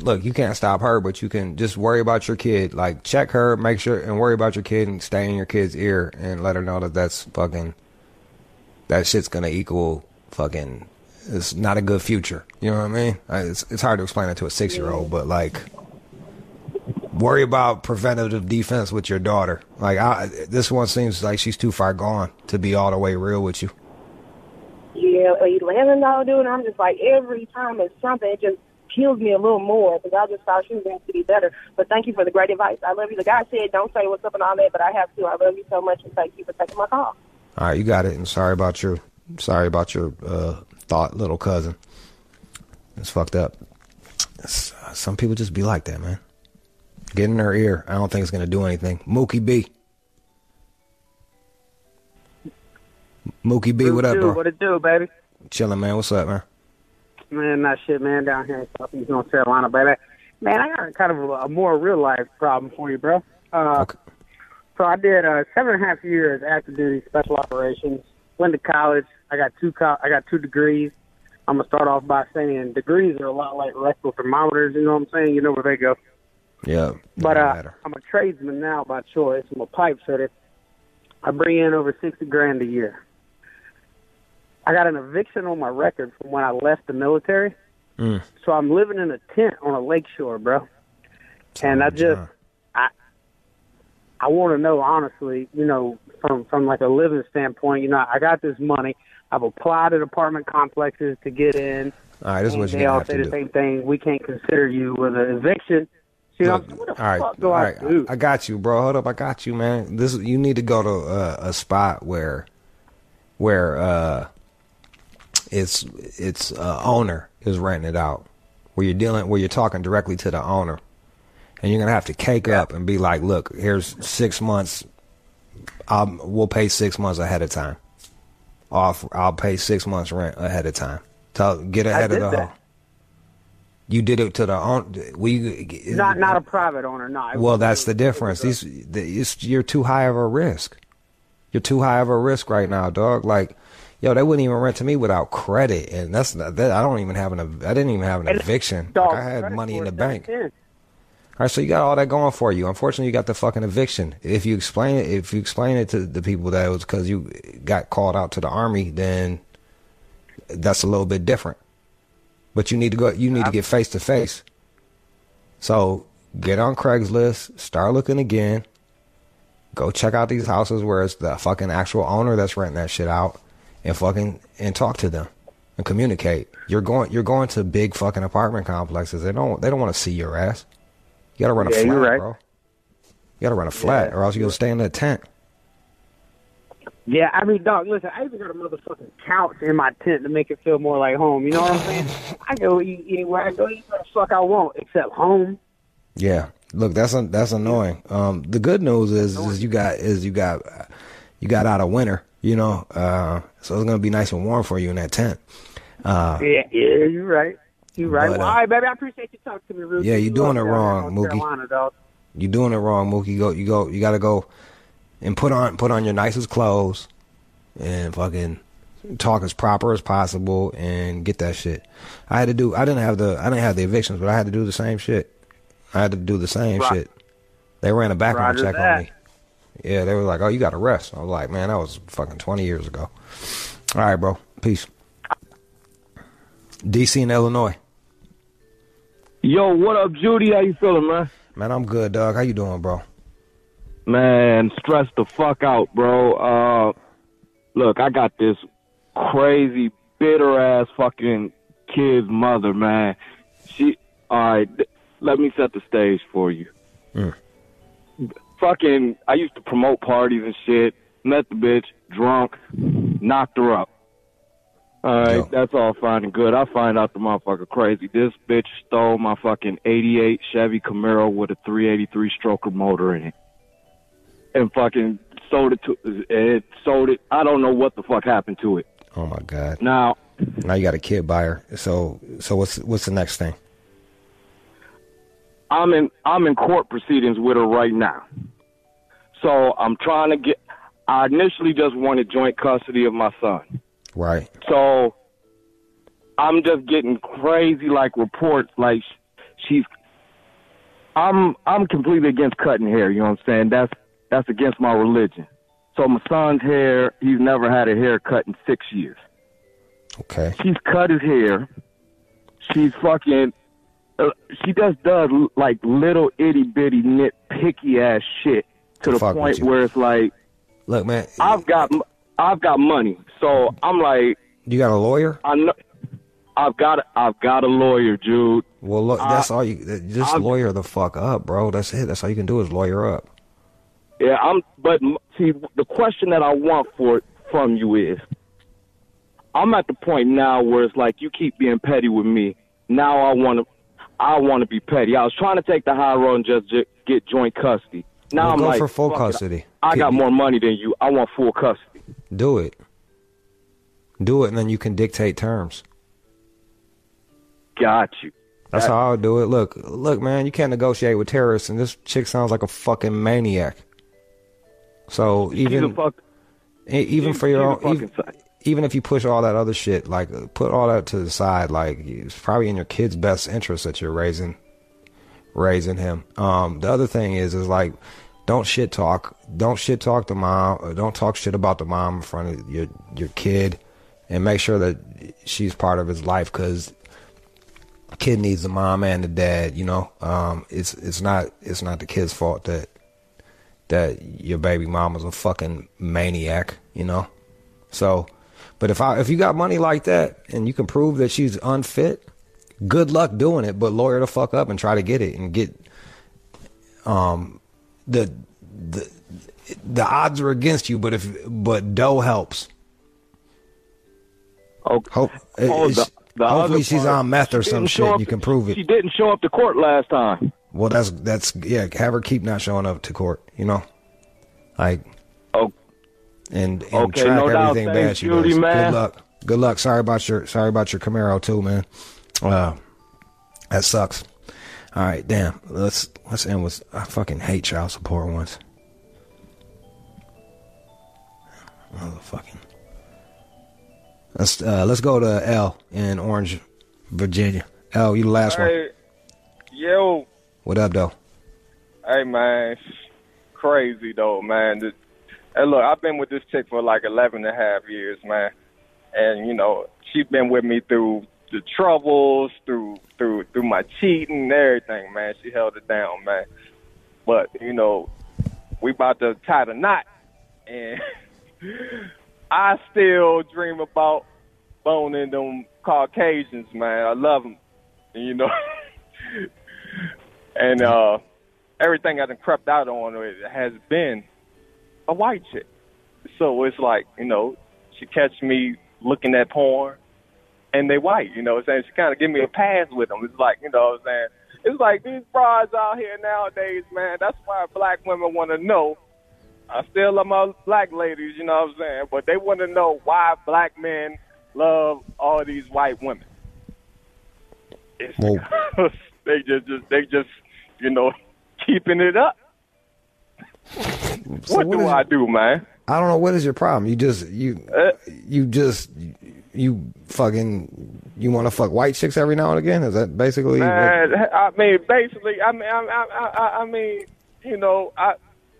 look, you can't stop her, but you can just worry about your kid. Like, check her, make sure, and worry about your kid, and stay in your kid's ear, and let her know that that's fucking. That shit's gonna equal fucking. It's not a good future. You know what I mean? It's it's hard to explain it to a six year old, but like. Worry about preventative defense with your daughter. Like I, this one seems like she's too far gone to be all the way real with you. Yeah, eleven though, dude. I'm just like every time it's something, it just kills me a little more because I just thought she was going to be better. But thank you for the great advice. I love you. The guy said, "Don't say what's up and all that," but I have to. I love you so much, and thank you for taking my call. All right, you got it. And sorry about your sorry about your uh, thought, little cousin. It's fucked up. It's, uh, some people just be like that, man. Get in her ear. I don't think it's gonna do anything. Mookie B. Mookie B, what up, do, bro? What it do, baby? Chilling, man. What's up, man? Man, that shit, man, down here in Southeast North Carolina, baby. Man, I got kind of a, a more real life problem for you, bro. Uh, So I did uh, seven and a half years active duty special operations. Went to college. I got two. Co- I got two degrees. I'm gonna start off by saying degrees are a lot like rectal thermometers. You know what I'm saying? You know where they go. Yeah. But uh, I'm a tradesman now by choice. I'm a pipe fitter. I bring in over sixty grand a year. I got an eviction on my record from when I left the military, Mm. so I'm living in a tent on a lake shore, bro. And I just, I want to know honestly, you know, from from like a living standpoint, you know, I got this money. I've applied at apartment complexes to get in. All right, this is what you're they all say the do. same thing. We can't consider you with an eviction. You know, what the All right, fuck do all I right. do? I got you, bro. Hold up, I got you, man. This you need to go to uh, a spot where, where uh, it's it's uh, owner is renting it out, where you're dealing, where you're talking directly to the owner, and you're gonna have to cake up and be like, look, here's six months. I'll we'll pay six months ahead of time. Off, I'll pay six months rent ahead of time. Tell, get ahead of the. that. You did it to the own. We Not not a private owner, no. well, that's the difference. These, the, it's, you're too high of a risk. You're too high of a risk right now, dog. Like, yo, they wouldn't even rent to me without credit, and that's not, that. I don't even have an. I didn't even have an eviction. Like, Dog, I had money in the bank. 710. All right, so you got all that going for you. Unfortunately, you got the fucking eviction. If you explain it, if you explain it to the people that it was because you got called out to the army, then that's a little bit different. But you need to go. You need to get face to face. So get on Craigslist, start looking again. Go check out these houses where it's the fucking actual owner that's renting that shit out, and fucking and talk to them and communicate. You're going. You're going to big fucking apartment complexes. They don't. They don't want to see your ass. You gotta run a flat, right. bro. You gotta run a flat, or else you're gonna stay in that tent. Yeah, I mean, dog, listen, I even got a motherfucking couch in my tent to make it feel more like home. You know what I'm saying? I go eat anywhere I go eat where the fuck I want, except home. Yeah. Look, that's that's annoying. Um, the good news is, is you got is you got you got out of winter. You know, uh, so it's gonna be nice and warm for you in that tent. Uh, Yeah, yeah, you're right. You're right. But, well, uh, all right, baby, I appreciate you talking to me, Ruth. Yeah, you're doing it wrong, here in North Mookie. Carolina. You're doing it wrong, Mookie. Go, you go, you gotta go and put on put on your nicest clothes and fucking talk as proper as possible and get that shit. I had to do. I didn't have the. I didn't have the evictions, but I had to do the same shit. I had to do the same Right. shit. They ran a background Roger check that. on me. Yeah, they were like, "Oh, you got to rest." I was like, "Man, that was fucking twenty years ago." All right, bro. Peace. DC and Illinois. Yo, what up, Judy? How you feeling, man? Man, I'm good, dog. How you doing, bro? Man, stressed the fuck out, bro. Uh, look, I got this crazy, bitter ass fucking kid's mother, man. She, alright, th- let me set the stage for you. Mm. Fucking, I used to promote parties and shit. Met the bitch, drunk, knocked her up. Alright, that's all fine and good. I find out the motherfucker crazy. This bitch stole my fucking 88 Chevy Camaro with a 383 stroker motor in it. And fucking sold it to, it sold it. I don't know what the fuck happened to it. Oh my god. Now, Now you got a kid buyer. So so what's what's the next thing? I'm in I'm in court proceedings with her right now. So I'm trying to get I initially just wanted joint custody of my son. Right. So I'm just getting crazy like reports like she's I'm I'm completely against cutting hair, you know what I'm saying? That's that's against my religion. So my son's hair, he's never had a haircut in 6 years. Okay. She's cut his hair. She's fucking. Uh, she just does like little itty bitty nitpicky ass shit to the Fuck point where it's like, Look, man, I've got I've got money, so I'm like, you got a lawyer? I know. I've got a, I've got a lawyer, Jude. Well, look, that's I- all you. Just I'm- lawyer the fuck up, bro. That's it. That's all you can do is lawyer up. Yeah, I'm. But see, the question that I want for from you is, I'm at the point now where it's like you keep being petty with me. Now I want to, I want to be petty. I was trying to take the high road and just j- get joint custody. Now Well, I'm go like, for full fuck it. custody. I got more money than you. I want full custody. Do it. Do it, and then you can dictate terms. Got you. That's That- how I'll do it. Look, look, man, you can't negotiate with terrorists, and this chick sounds like a fucking maniac. So even fuck- even for your own, even, even if you push all that other shit, like put all that to the side, like it's probably in your kid's best interest that you're raising raising him. Um, the other thing is is like don't shit talk, don't shit talk the mom, or don't talk shit about the mom in front of your your kid, and make sure that she's part of his life because kid needs the mom and the dad. You know, um, it's it's not it's not the kid's fault that that your baby mama's a fucking maniac. You know, so. But if I if you got money like that and you can prove that she's unfit, good luck doing it. But lawyer the fuck up and try to get it and get um the the the odds are against you. But if but dough helps. Okay. Hope, Oh, the- the hopefully she's on meth or some shit. up- You can prove it. She didn't show up to court last time. Well, that's that's yeah. Have her keep not showing up to court. You know, like oh, and and Okay, track no doubt. everything bad Thanks, she does. Good luck. Good luck. Sorry about your sorry about your Camaro too, man. Uh, that sucks. All right, damn. Let's let's end with I fucking hate child support ones. Motherfucking. Let's uh, let's go to L in Orange, Virginia. L, you the last one. Yo, What up, though? hey man, crazy though, man. This- Hey, look, I've been with this chick for like 11 and a half years, man, and you know she's been with me through the troubles, through through through my cheating, and everything, man. She held it down, man. But you know, we about to tie the knot, and I still dream about boning them Caucasians, man. I love them, you know. and uh everything I done crept out on it has been a white chick. So it's like, you know, she catch me looking at porn and they white, you know what I'm saying? She kinda give me a pass with them. It's like, you know what I'm saying? It's like these bras out here nowadays, man, that's why black women wanna know. I still love my black ladies, you know what I'm saying? But they wanna know why black men love all these white women. It's Well, because they just, just they just you know keeping it up. So what, what do is- I do, man? I don't know what is your problem. You just you Uh, you just you fucking you want to fuck white chicks every now and again. Is that basically? what- Man, I mean, basically, I mean, I, I, I, I mean, you know, I,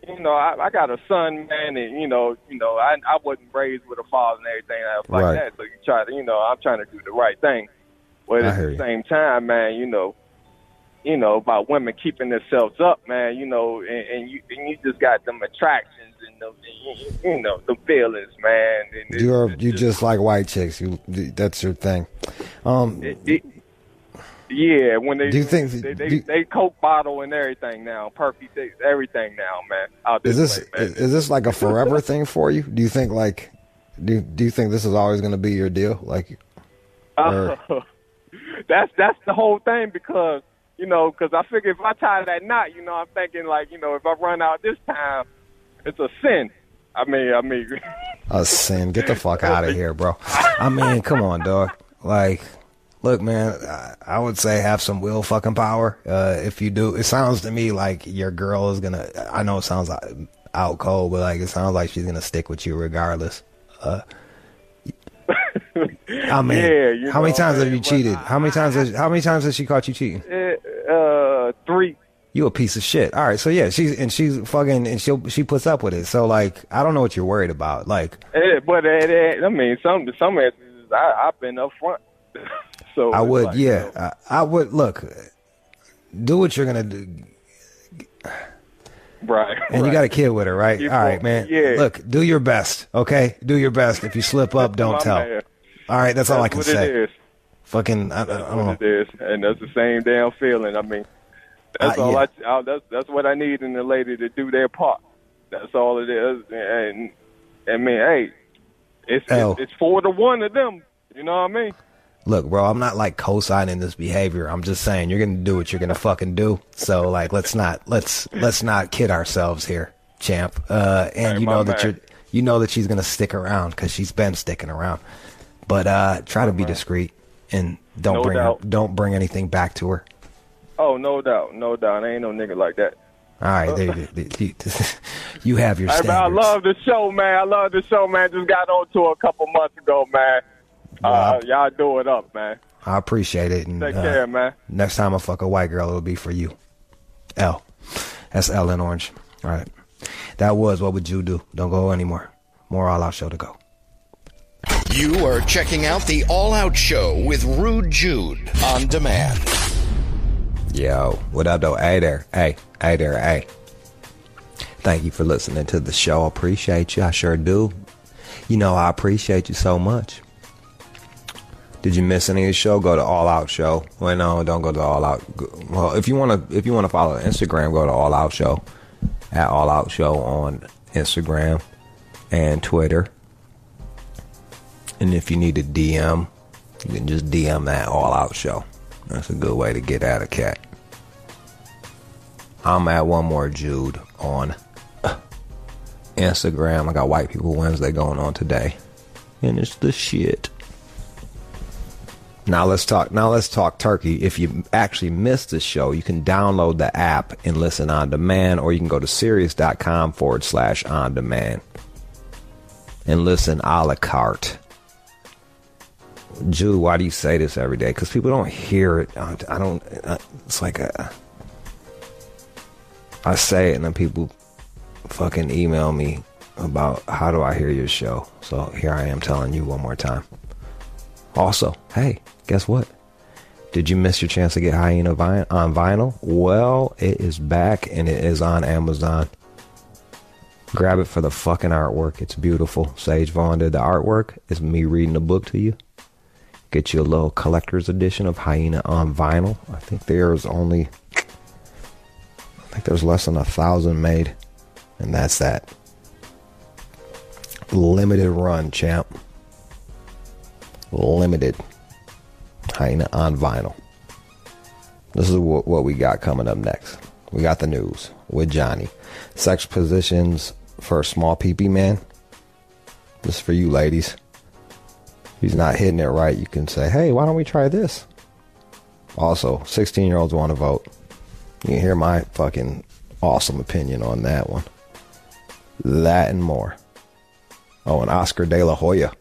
you know, I, I got a son, man, and you know, you know, I, I wasn't raised with a father and everything else like Right. that. So you try to, you know, I'm trying to do the right thing, but at the you. same time, man, you know, you know, about women keeping themselves up, man. You know, and, and you and you just got them attractions and them, you, you know, the feelings, man. And You're you just like white chicks. You that's your thing. Um, it- yeah, when they Do you think- they they, do- they coke bottle and everything now, things, everything now, man. Out is this this way, is, is this like a forever thing for you? Do you think like do do you think this is always going to be your deal? Like, uh, or- that's that's the whole thing because you know because I figure if I tie that knot, you know, I'm thinking like you know if I run out this time, it's a sin. I mean, I mean, a sin. Get the fuck out of here, bro. I mean, come on, dog. Like, look, man. I, I would say have some will fucking power. Uh, if you do, it sounds to me like your girl is gonna. I know it sounds like out cold, but like it sounds like she's gonna stick with you regardless. Uh, I mean, Yeah, how many know, times have you cheated? How many times? Has, how many times has she caught you cheating? uh, three. You a piece of shit. All right, so yeah, she's and she's fucking and she she puts up with it. So like, I don't know what you're worried about. Like, Eh, but it, it, I mean, some some instances I, I've been up front. so I would, like, yeah, I, I would look. Do what you're gonna do, right. and you got a kid with her, right? All right, man. yeah. Look, do your best, okay? Do your best. If you slip up, don't tell. man. All right, that's, all I can what say. It is. Fucking, I, I don't know. What it is, and that's the same damn feeling. I mean, that's Uh, all yeah. I, I. That's that's what I need in a lady to do their part. That's all it is. And I mean, hey, it's it's, it's four to one of them. You know what I mean? Look, bro, I'm not like co-signing this behavior. I'm just saying you're gonna do what you're gonna fucking do. So like, let's not let's let's not kid ourselves here, champ. Uh, and Hey, you know that man. you're you know that she's gonna stick around because she's been sticking around. But uh, try to be discreet and don't No bring her, don't bring anything back to her. Oh, no doubt, no doubt. I ain't no nigga like that. All right, there you, you, you have your Hey, man, I love the show, man. I love the show, man. Just got on to a couple months ago, man. Uh, y'all do it up, man. I appreciate it. And, Take uh, care, man. Next time I fuck a white girl, it'll be for you. L. That's L in orange. All right. That was what would Jude do? Don't go anymore. More all out show to go. You are checking out the All Out Show with Rude Jude on demand. Yo, what up, though? Hey there. Hey, hey there. Hey. Thank you for listening to the show. I appreciate you. I sure do. You know, I appreciate you so much. Did you miss any of the show? Go to All Out Show. Well, no, don't go to All Out. Well, if you want to, if you want to follow Instagram, go to All Out Show at All Out Show on Instagram and Twitter. And if you need a DM, you can just DM that All Out Show. That's a good way to get at a cat. I'm at one more Jude on uh, Instagram. I got White People Wednesday going on today, and it's the shit. Now let's talk. Now let's talk turkey. If you actually missed the show, you can download the app and listen on demand, or you can go to Sirius.com forward slash on demand and listen a la carte. Jude, why do you say this every day? Because people don't hear it. I don't. It's like a. I say it and then people fucking email me about how do I hear your show. So here I am telling you one more time. Also, hey, guess what? Did you miss your chance to get Hyena on vinyl? Well, it is back and it is on Amazon. Grab it for the fucking artwork. It's beautiful. Sage Vaughn did the artwork. It's me reading the book to you. Get you a little collector's edition of Hyena on vinyl. I think there's only, I think there's less than a thousand made, and that's that. Limited run, champ. Limited. Hyena on vinyl. This is what, we got coming up next. We got the news with Johnny. Sex positions for small peepee man. This is for you ladies. He's not hitting it right, you can say, hey, why don't we try this? Also, 16 year olds want to vote. You can hear my fucking awesome opinion on that one. That and more. Oh, and Oscar De La Hoya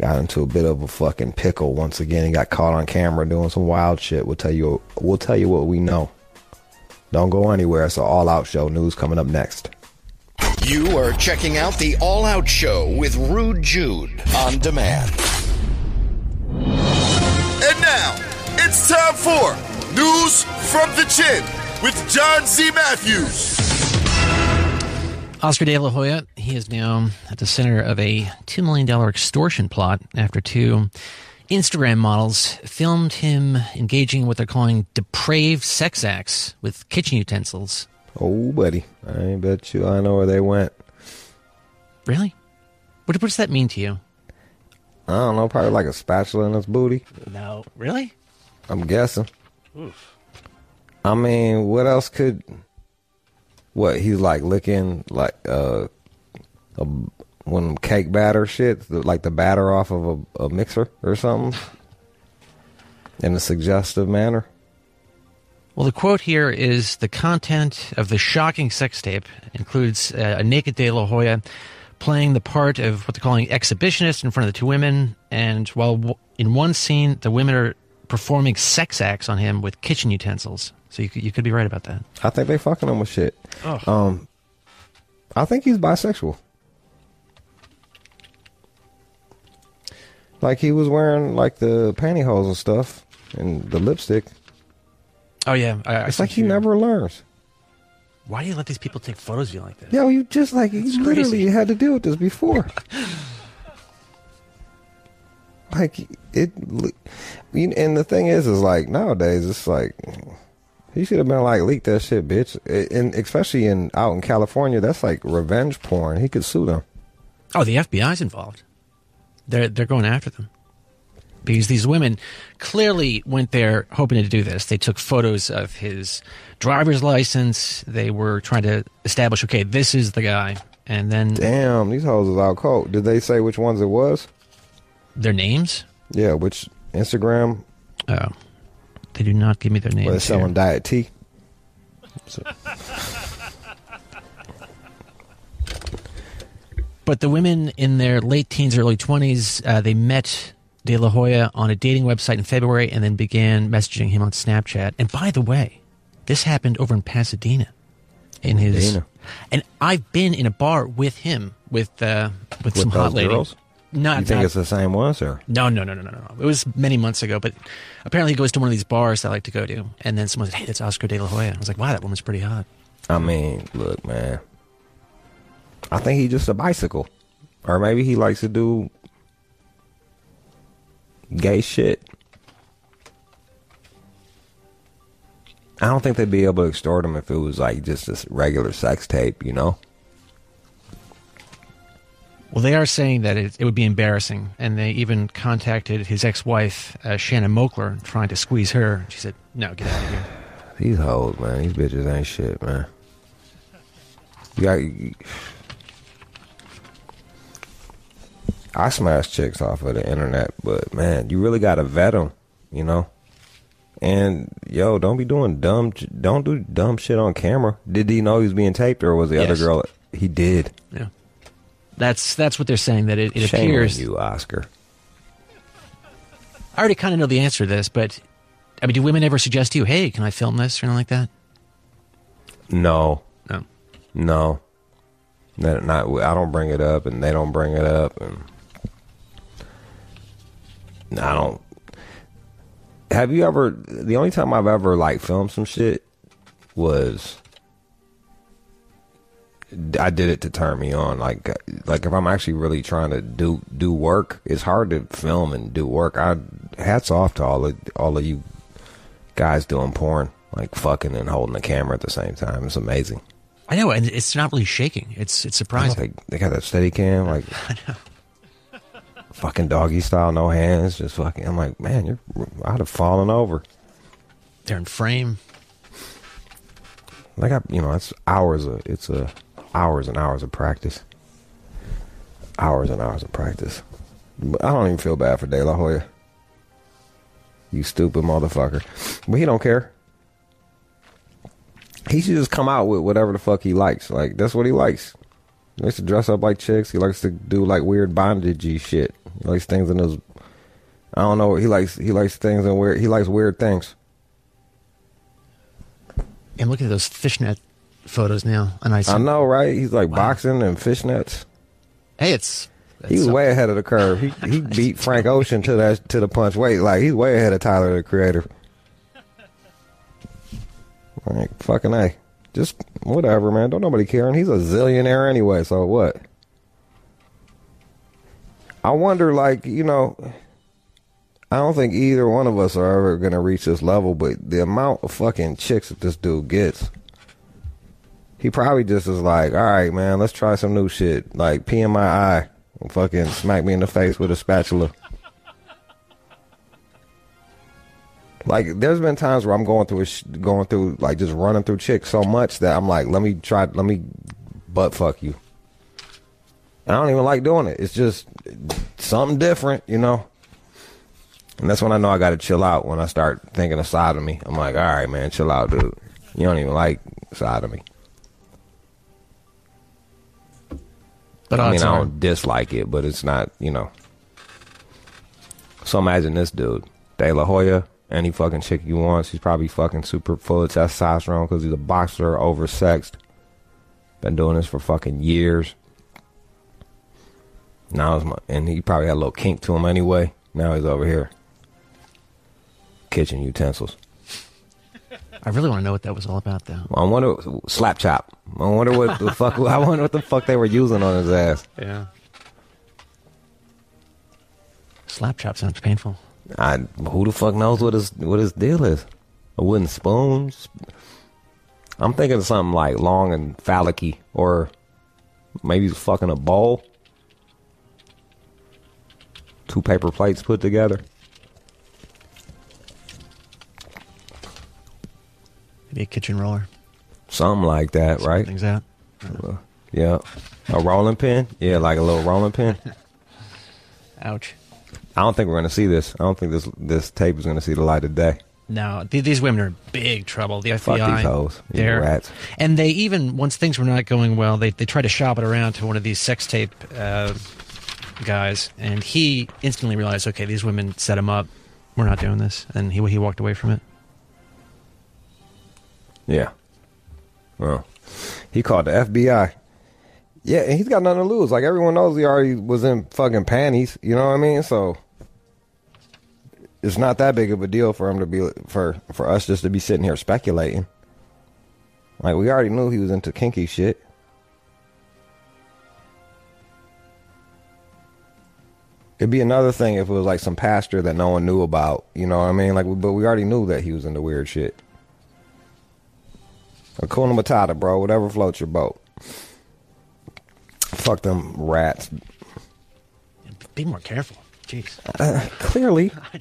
got into a bit of a fucking pickle once again. He got caught on camera doing some wild shit. We'll tell you. We'll tell you what we know. Don't go anywhere. It's an all-out show. News coming up next. You are checking out the All Out Show with Rude Jude on demand. And now, it's time for News from the chin with John Z. Matthews. Oscar De La Hoya, he is now at the center of a $2 million extortion plot after two Instagram models filmed him engaging in what they're calling depraved sex acts with kitchen utensils. Oh, buddy. I bet you I know where they went. Really? What, what does that mean to you? I don't know, probably like a spatula in his booty. No. Really? I'm guessing. Oof. I mean, what else could. What, he's like licking like uh, a one cake batter shit, like the batter off of a, a mixer or something, in a suggestive manner. Well, the quote here is the content of the shocking sex tape includes uh, a naked De La Hoya playing the part of what they're calling exhibitionist in front of the two women. And while w- in one scene, the women are performing sex acts on him with kitchen utensils. So you, could- you could be right about that. I think they fucking him with shit. Ugh. Um, I think he's bisexual. Like he was wearing like the pantyhose and stuff and the lipstick. Oh, yeah. I, I It's like he never learns. Why do you let these people take photos of you like that? Yo, you just like you literally crazy. had to deal with this before. like it, and the thing is, is like nowadays it's like he should have been like leak that shit, bitch. And especially in out in California, that's like revenge porn. He could sue them. Oh, the FBI's involved. They're they're going after them because these women clearly went there hoping to do this. They took photos of his driver's license. They were trying to establish, okay, this is the guy, and then Damn, these hoes is out cold. Did they say which ones it was? Their names. Yeah, which Instagram? Oh, they do not give me their names. Where they're selling here. diet tea. So- But the women in their late teens, early 20s, uh, they met De La Hoya on a dating website in February and then began messaging him on Snapchat. And by the way, this happened over in Pasadena. In his, Pasadena. and I've been in a bar with him with uh, with, With some hot ladies. Not, you think not- it's the same ones, or no, no, no, no, no, no. It was many months ago, but apparently he goes to one of these bars that I like to go to, and then someone said, "Hey, that's Oscar De La Hoya." I was like, "Wow, that woman's pretty hot." I mean, look, man. I think he's just a bicycle, or maybe he likes to do gay shit. I don't think they'd be able to extort him if it was like just a regular sex tape, you know. Well, they are saying that it, it would be embarrassing, and they even contacted his ex-wife, uh, Shannon Moakler, trying to squeeze her. She said, "No, get out of here." These hoes, man. These bitches ain't shit, man. You got. you- I smash chicks off of the internet, but man, you really got to vet them, you know. And yo, don't be doing dumb. Don't do dumb shit on camera. Did he know he was being taped, or was the Yes. other girl? He did. Yeah, that's that's what they're saying. That it, it Shame appears. you, Oscar. I already kind of know the answer to this, but I mean, do women ever suggest to you, "Hey, can I film this?" or anything like that? No. No. No. That not. I don't bring it up, and they don't bring it up, and I don't. Have you ever? The only time I've ever like filmed some shit was I did it to turn me on. Like, like if I'm actually really trying to do do work, it's hard to film and do work. I hats off to all of all of you guys doing porn, like fucking and holding the camera at the same time. It's amazing. I know, and it's not really shaking. It's it's surprising. Like they got that steady cam, like fucking doggy style, no hands, just fucking. I'm like, man, you're. I'd have fallen over. They're in frame. Like I, you know, it's hours of it's a hours and hours of practice. Hours and hours of practice. I don't even feel bad for De La Hoya. You stupid motherfucker. But he don't care. He should just come out with whatever the fuck he likes. Like that's what he likes. He likes to dress up like chicks. He likes to do like weird bondagey shit. He likes things in those. I don't know. He likes he likes things in weird. He likes weird things. And look at those fishnet photos now, and I I know, right? He's like boxing and fishnets. Hey, it's he was way ahead of the curve. He he beat Frank Ocean to that to the punch. Wait, like he's way ahead of Tyler the Creator. Like fucking a, just whatever, man. Don't nobody care, and he's a zillionaire anyway. So what? I wonder, like you know, I don't think either one of us are ever gonna reach this level, but the amount of fucking chicks that this dude gets, he probably just was like, all right, man, let's try some new shit. Like pee in my eye, and fucking smack me in the face with a spatula. Like, there's been times where I'm going through, a sh- going through, like, just running through chicks so much that I'm like, let me try, let me butt fuck you. I don't even like doing it. It's just something different, you know. And that's when I know I got to chill out. When I start thinking aside of sodomy, I'm like, all right, man, chill out, dude. You don't even like sodomy. But I mean, I don't dislike it, but it's not, you know. So imagine this dude, De La Hoya, any fucking chick you want. She's probably fucking super full of testosterone because he's a boxer, oversexed. Been doing this for fucking years. Now it's my, and he probably had a little kink to him anyway. Now he's over here. Kitchen utensils. I really want to know what that was all about, though. I wonder slap chop. I wonder what the fuck. I wonder what the fuck they were using on his ass. Yeah. Slap chop sounds painful. I who the fuck knows what his what his deal is? A wooden spoon. I'm thinking of something like long and phallic or maybe fucking a bowl. Two paper plates put together. Maybe a kitchen roller. Something like that, right? Things out. Uh, yeah. A rolling pin? Yeah, like a little rolling pin. Ouch. I don't think we're gonna see this. I don't think this this tape is gonna see the light of day. No, th- these women are in big trouble. The FBI, Fuck these hoes. These they're rats. and they even once things were not going well, they they tried to shop it around to one of these sex tape uh, guys, and he instantly realized, okay, these women set him up. We're not doing this, and he he walked away from it. Yeah. Well, he called the FBI. Yeah, and he's got nothing to lose. Like everyone knows, he already was in fucking panties. You know what I mean? So it's not that big of a deal for him to be for for us just to be sitting here speculating. Like we already knew he was into kinky shit. It'd be another thing if it was like some pastor that no one knew about. You know what I mean? Like, but we already knew that he was into weird shit. Hakuna Matata, bro. Whatever floats your boat. Fuck them rats. Be more careful. Jeez. Uh, clearly,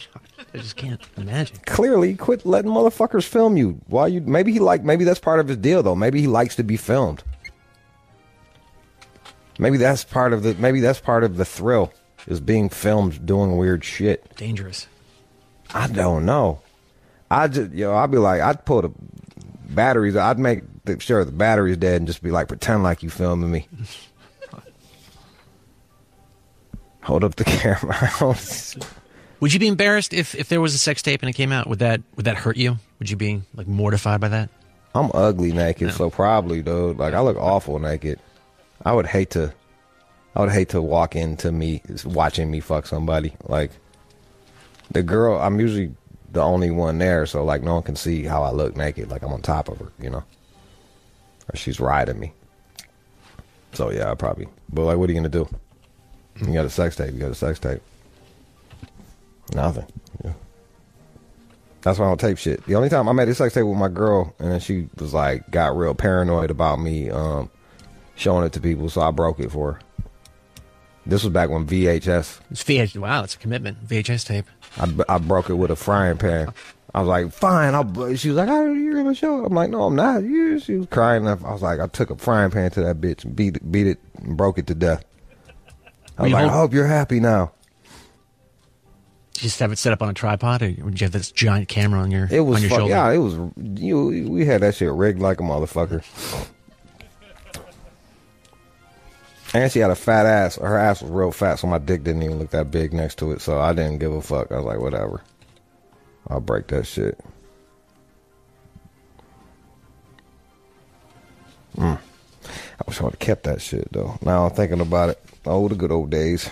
I just can't imagine. clearly, quit letting motherfuckers film you. Why you? Maybe he like. Maybe that's part of his deal, though. Maybe he likes to be filmed. Maybe that's part of the. Maybe that's part of the thrill is being filmed doing weird shit. Dangerous. I don't know. I just yo, I'd be like, I'd pull the batteries. I'd make sure the battery's dead and just be like, pretend like you filming me. Hold up the camera. Would you be embarrassed if, if there was a sex tape and it came out? Would that would that hurt you? Would you be like mortified by that? I'm ugly naked, so probably, dude. Like I look awful naked. I would hate to. I would hate to walk into me watching me fuck somebody. Like the girl, I'm usually the only one there, so like no one can see how I look naked. Like I'm on top of her, you know, or she's riding me. So yeah, I probably. But like, what are you gonna do? You got a sex tape. You got a sex tape. Nothing. Yeah. That's why I don't tape shit. The only time I made a sex tape with my girl, and then she was like, got real paranoid about me um, showing it to people, so I broke it for her. This was back when VHS. It's VHS. Wow, it's a commitment. VHS tape. I, I broke it with a frying pan. I was like, fine. I'll, she was like, oh, you're gonna show it. I'm like, no, I'm not. You. She was crying. I was like, I took a frying pan to that bitch and beat it, beat it, and broke it to death. I was like, hold- I hope you're happy now. You just have it set up on a tripod, or you have this giant camera on your It was on your fuck, shoulder? yeah, it was you. We had that shit rigged like a motherfucker. And she had a fat ass. Her ass was real fat, so my dick didn't even look that big next to it. So I didn't give a fuck. I was like, whatever. I'll break that shit. Mm. I wish I would have kept that shit though. Now I'm thinking about it. Oh, the good old days.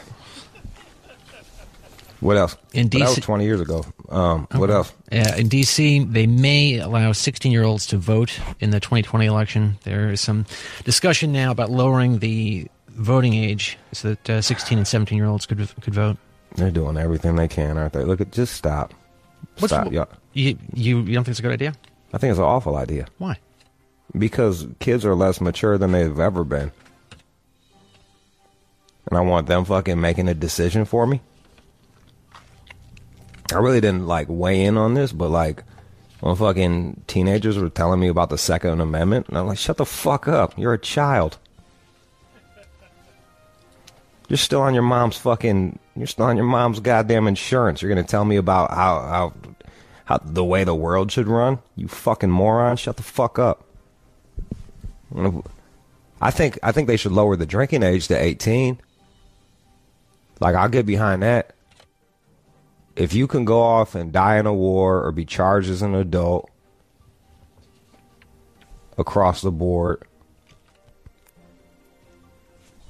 What else? In But that was 20 years ago. Um, what else? Uh, in D.C., they may allow 16 year olds to vote in the 2020 election. There is some discussion now about lowering the voting age so that uh, 16 and 17 year olds could could vote. They're doing everything they can, aren't they? Look at just stop. What's- stop. You, you you don't think it's a good idea? I think it's an awful idea. Why? Because kids are less mature than they've ever been. And I want them fucking making a decision for me. I really didn't like weigh in on this, but like when fucking teenagers were telling me about the Second Amendment, and I'm like, shut the fuck up. You're a child. You're still on your mom's fucking. You're still on your mom's goddamn insurance. You're gonna tell me about how how how the way the world should run? You fucking moron! Shut the fuck up. I think I think they should lower the drinking age to 18. Like I'll get behind that. If you can go off and die in a war or be charged as an adult across the board,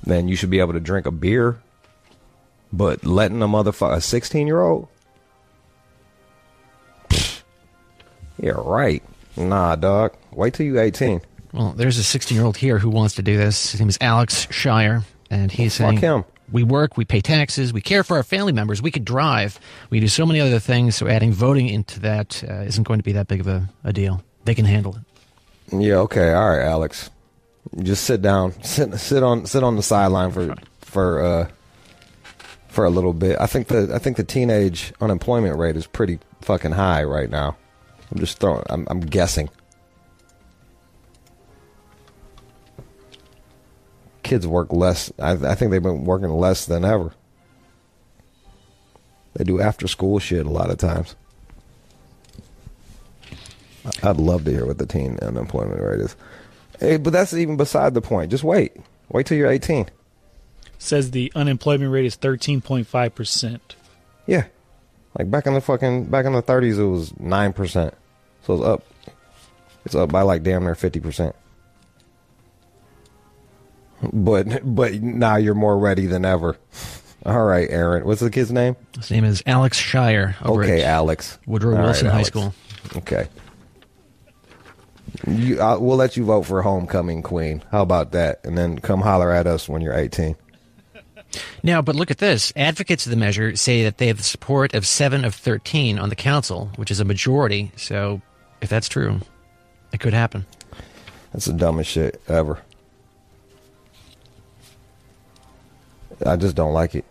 then you should be able to drink a beer. But letting a motherfucker, a 16 year old, yeah, right. Nah, dog. Wait till you're 18. Well, there's a 16 year old here who wants to do this. His name is Alex Shire, and he's Fuck saying, him. We work, we pay taxes, we care for our family members, we could drive, we do so many other things. So adding voting into that uh, not going to be that big of a, a deal. They can handle it. Yeah, okay, all right, Alex. Just sit down, sit sit on sit on the sideline for for uh for a little bit. I think the I think the teenage unemployment rate is pretty fucking high right now. I'm just throwing. I'm, I'm guessing. Kids work less. I, I think they've been working less than ever. They do after school shit a lot of times. I'd love to hear what the teen unemployment rate is. Hey, but that's even beside the point. Just wait. Wait till you're 18. Says the unemployment rate is 13.5%. Yeah. Like back in the fucking back in the 30s it was 9%. So it's up. It's up by like damn near 50%. But but now you're more ready than ever. All right, Aaron. What's the kid's name? His name is Alex Shire. Over Okay, at Alex. Woodrow All right, Wilson High Alex. School. Okay. You, uh, we'll let you vote for homecoming queen. How about that? And then come holler at us when you're 18. Now, but look at this. Advocates of the measure say that they have the support of 7 of 13 on the council, which is a majority. So, if that's true, it could happen. That's the dumbest shit ever. I just don't like it.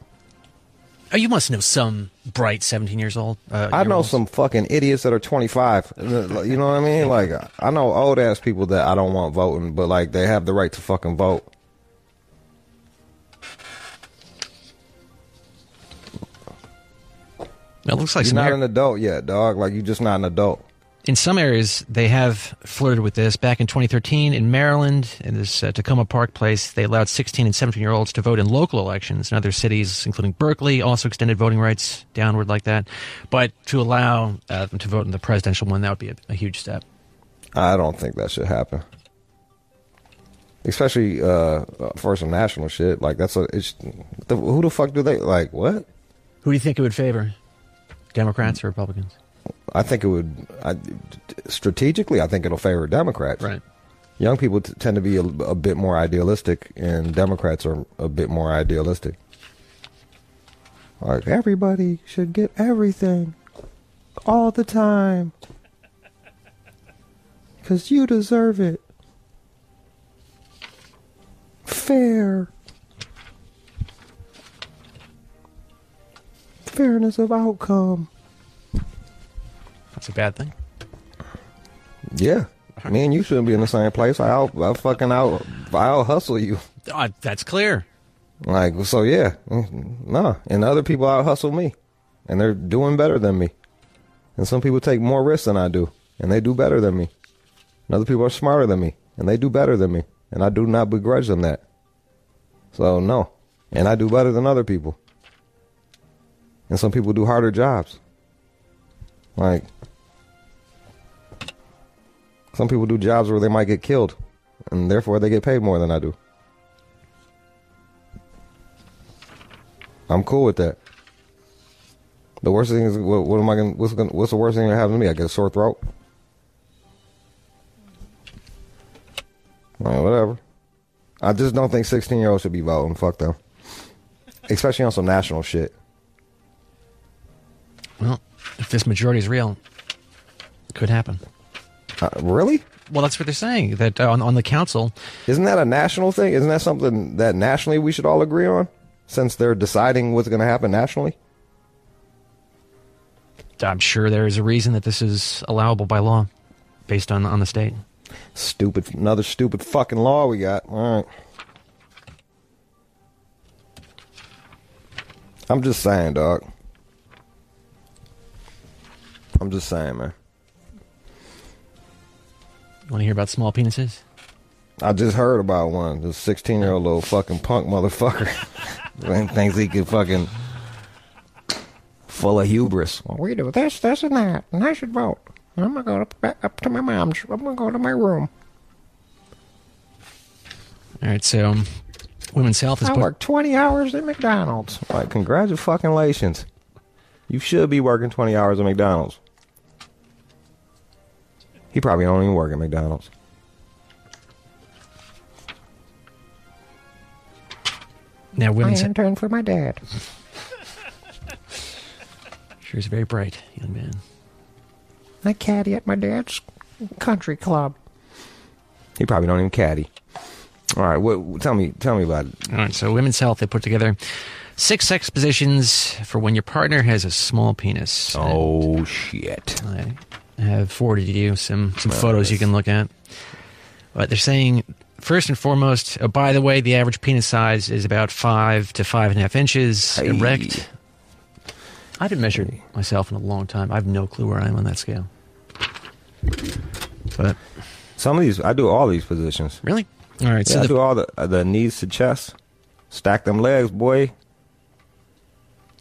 Oh, you must know some bright 17 years old. Uh, I know some fucking idiots that are 25. You know what I mean? Like, I know old ass people that I don't want voting, but like they have the right to fucking vote. It looks like You're not an adult yet, dog. Like you're just not an adult. In some areas they have flirted with this. Back in 2013 in Maryland, in this uh, Takoma Park place, they allowed 16 and 17 year olds to vote in local elections. In other cities, including Berkeley, also extended voting rights downward like that. But to allow uh, them to vote in the presidential one, that would be a, a huge step. I don't think that should happen. Especially uh, for some national shit. Like that's a. It's, the, who the fuck do they like? What? Who do you think it would favor? Democrats or Republicans? I think it would. I, strategically, I think it'll favor Democrats. Right. Young people t- tend to be a, a bit more idealistic, and Democrats are a bit more idealistic. Like everybody should get everything, all the time, because you deserve it. Fair. Fairness of outcome. That's a bad thing. Yeah. Me and you shouldn't be in the same place. I'll, I'll fucking out, I'll hustle you. Uh, that's clear. Like, so yeah. No. And other people out hustle me. And they're doing better than me. And some people take more risks than I do. And they do better than me. And other people are smarter than me. And they do better than me. And I do not begrudge them that. So no. And I do better than other people. And some people do harder jobs. Like, some people do jobs where they might get killed, and therefore they get paid more than I do. I'm cool with that. The worst thing is what, what am I going? What's going? What's the worst thing that happens to me? I get a sore throat. Well, whatever. I just don't think sixteen year olds should be voting. Fuck them. Especially on some national shit. Well, if this majority is real, it could happen. Uh, really? Well, that's what they're saying. That uh, on, on the council. Isn't that a national thing? Isn't that something that nationally we should all agree on? Since they're deciding what's going to happen nationally. I'm sure there is a reason that this is allowable by law, based on on the state. Stupid, another stupid fucking law we got. All right. I'm just saying, dog. I'm just saying, man. You Want to hear about small penises? I just heard about one. This 16 year old little fucking punk motherfucker. Man thinks he can fucking. Full of hubris. Well, we do this, this, and that, and I should vote. I'm gonna go up, back up to my mom's. I'm gonna go to my room. All right, so um, Women's Health is I put- work 20 hours at McDonald's. Like, congratulations. You should be working 20 hours at McDonald's. He probably don't even work at McDonald's. now Women's I interned for my dad. sure is a very bright young man. I caddy at my dad's country club. He probably don't even caddy. All right, what? Tell me, tell me about it. All right, so Women's Health they put together six sex positions for when your partner has a small penis. Oh shit! I have forwarded you some some photos you can look at. But they're saying first and foremost. Oh, by the way, the average penis size is about five to five and a half inches Hey. erect. I haven't measured myself in a long time. I have no clue where I am on that scale. But Some of these, I do all these positions. Really? All right, Yeah, so I the- do all the uh, the knees to chest, stack them legs, boy.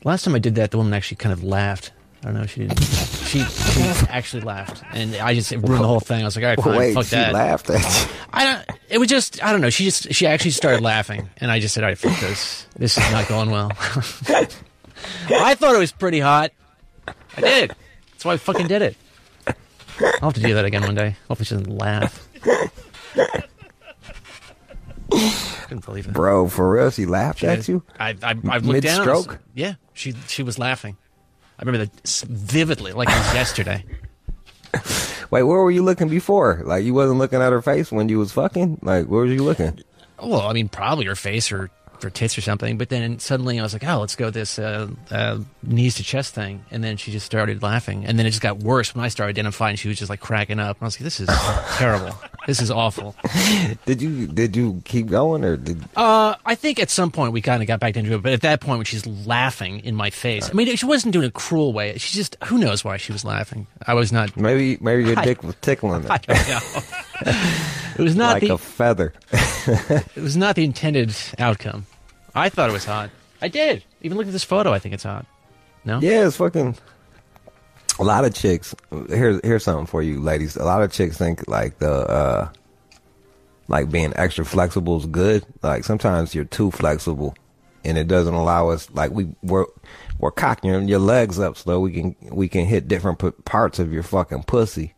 Last time I did that, the woman actually kind of laughed. I don't know. If she didn't. She, she actually laughed, and I just ruined the whole thing. I was like, all right, fine, Wait, fuck she that. laughed at you. I don't. It was just I don't know. She just she actually started laughing, and I just said, all right, fuck this. This is not going well. I thought it was pretty hot. I did. That's why I fucking did it. I'll have to do that again one day. Hopefully she doesn't laugh. Couldn't believe it. Bro, for real, she laughed She at did. you. I, I, I looked down. Mid-stroke? Yeah, she she was laughing. I remember that vividly, like it was yesterday. Wait, where were you looking before? Like you wasn't looking at her face when you was fucking. Like where were you looking? Well, I mean, probably her face or her tits or something. But then suddenly I was like, oh, let's go this uh, uh, knees to chest thing. And then she just started laughing. And then it just got worse when I started identifying. She was just like cracking up. And I was like, this is terrible. This is awful. Did you did you keep going or did? Uh, I think at some point we kind of got back into it, but at that point when she's laughing in my face, I mean, she wasn't doing a cruel way. She just, who knows why she was laughing? I was not. Maybe maybe your I- dick was tickling it. I don't know. it was not like the. a feather. it was not the intended outcome. I thought it was hot. I did. Even look at this photo. I think it's hot. No. Yeah, it's fucking. A lot of chicks. Here's here's something for you, ladies. A lot of chicks think like the uh like being extra flexible is good. Like sometimes you're too flexible, and it doesn't allow us. Like we we're we're cocking your, legs up so we can we can hit different p- parts of your fucking pussy.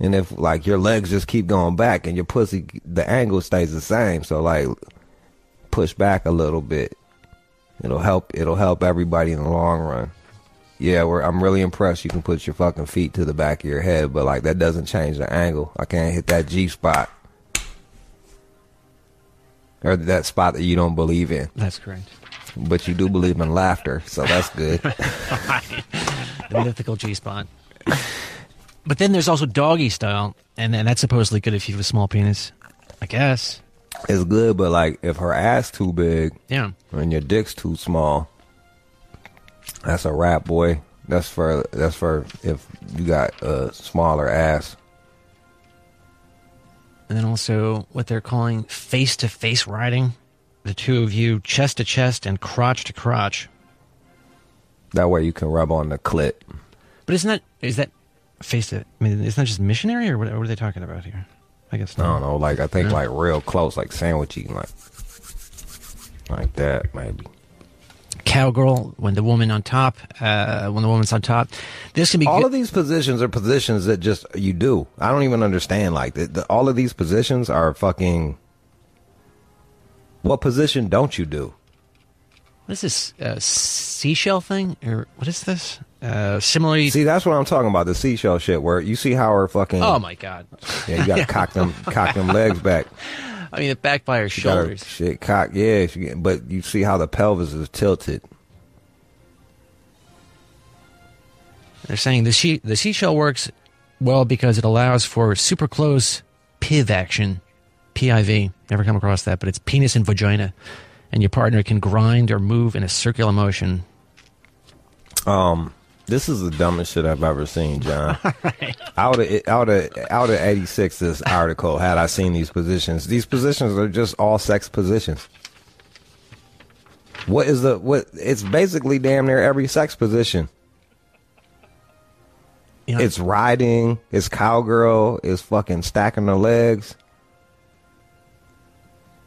And if like your legs just keep going back and your pussy, the angle stays the same. So like, push back a little bit. It'll help. It'll help everybody in the long run. Yeah, we're, I'm really impressed. You can put your fucking feet to the back of your head, but like that doesn't change the angle. I can't hit that G spot or that spot that you don't believe in. That's correct. But you do believe in laughter, so that's good. the mythical G spot. But then there's also doggy style, and then that's supposedly good if you have a small penis. I guess. it's good, but like if her ass too big, Yeah. and your dick's too small, that's a wrap, boy. That's for that's for if you got a smaller ass. And then also what they're calling face to face riding. The two of you chest to chest and crotch to crotch. That way you can rub on the clit. But isn't that is that face to? I mean, isn't that just missionary or what, what are they talking about here? I guess I not. don't know, like I think Yeah. like real close, like sandwich eating, like like that maybe. Cowgirl when the woman on top, uh, when the woman's on top. This can be all good- of these positions are positions that just you do. I don't even understand. Like the, the, all of these positions are fucking. What position don't you do? What is this uh, seashell thing, or what is this? Uh, similarly, See, that's what I'm talking about. The seashell shit, where you see how her fucking. oh my god! Yeah, you got to cock them, cock them legs back. I mean, the back by her She got her shoulders. shit cock. Yeah, she, get- but you see how the pelvis is tilted. They're saying the she- the seashell works well because it allows for super close PIV action. PIV. Never come across that, but it's penis and vagina, and your partner can grind or move in a circular motion. Um, this is the dumbest shit I've ever seen, John. Out of out of out of eighty six, this article had I seen these positions. These positions are just all sex positions. What is the what? It's basically damn near every sex position. It's riding. It's cowgirl. It's fucking stacking the legs.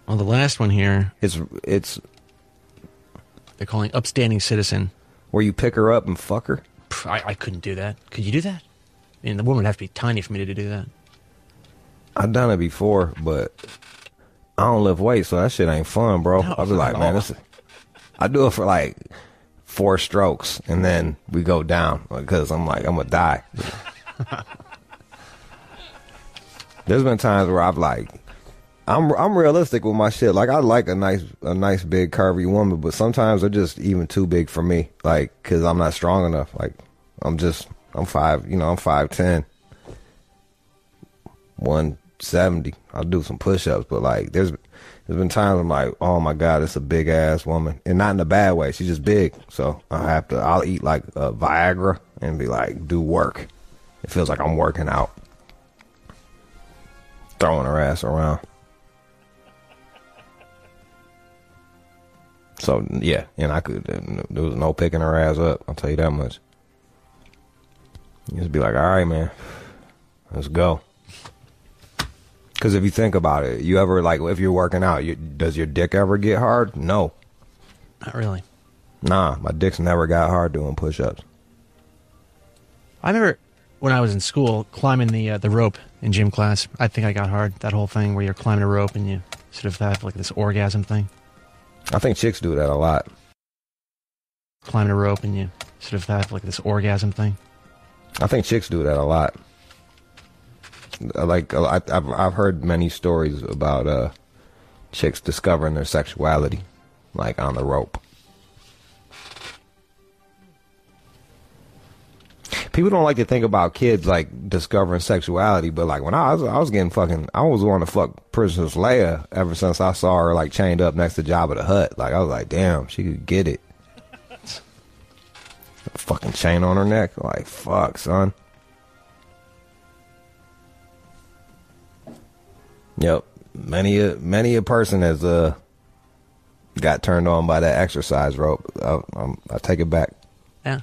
Well, the last one here. It's it's. They're calling upstanding citizen. Where you pick her up and fuck her. I, I couldn't do that. Could you do that? I mean, the woman would have to be tiny for me to do that. I've done it before, but I don't lift weights, so that shit ain't fun, bro. No, I'll be like, man, this. I do it for like four strokes, and then we go down because I'm like, I'm gonna die. There's been times where I've like, I'm I'm realistic with my shit. Like I like a nice a nice big curvy woman, but sometimes they're just even too big for me. Like because I'm not strong enough. Like I'm just I'm five, you know, I'm five ten. 170. I'll do some push ups, but like there's there's been times I'm like, oh my god, it's a big ass woman, and not in a bad way. She's just big, so I have to. I'll eat like a Viagra and be like, do work. It feels like I'm working out, throwing her ass around. So yeah, and I could. There was no picking her ass up. I'll tell you that much. You just be like, all right, man, let's go. Because if you think about it, you ever like if you're working out, you, does your dick ever get hard? No, Not really. nah. My dick's never got hard doing push-ups. I remember when I was in school climbing the uh, the rope in gym class. I think I got hard. That whole thing where you're climbing a rope and you sort of have like this orgasm thing. I think chicks do that a lot. Climbing a rope and you sort of have like this orgasm thing. I think chicks do that a lot. Uh, Like uh, I, I've I've heard many stories about uh, chicks discovering their sexuality, like on the rope. People don't like to think about kids like discovering sexuality, but like when I was I was getting fucking I was wanting to fuck Princess Leia ever since I saw her like chained up next to Jabba the Hutt. Like I was like, damn, she could get it. fucking chain on her neck, like fuck, son. Yep, many a many a person has uh got turned on by that exercise rope. I, um, I take it back. Yeah.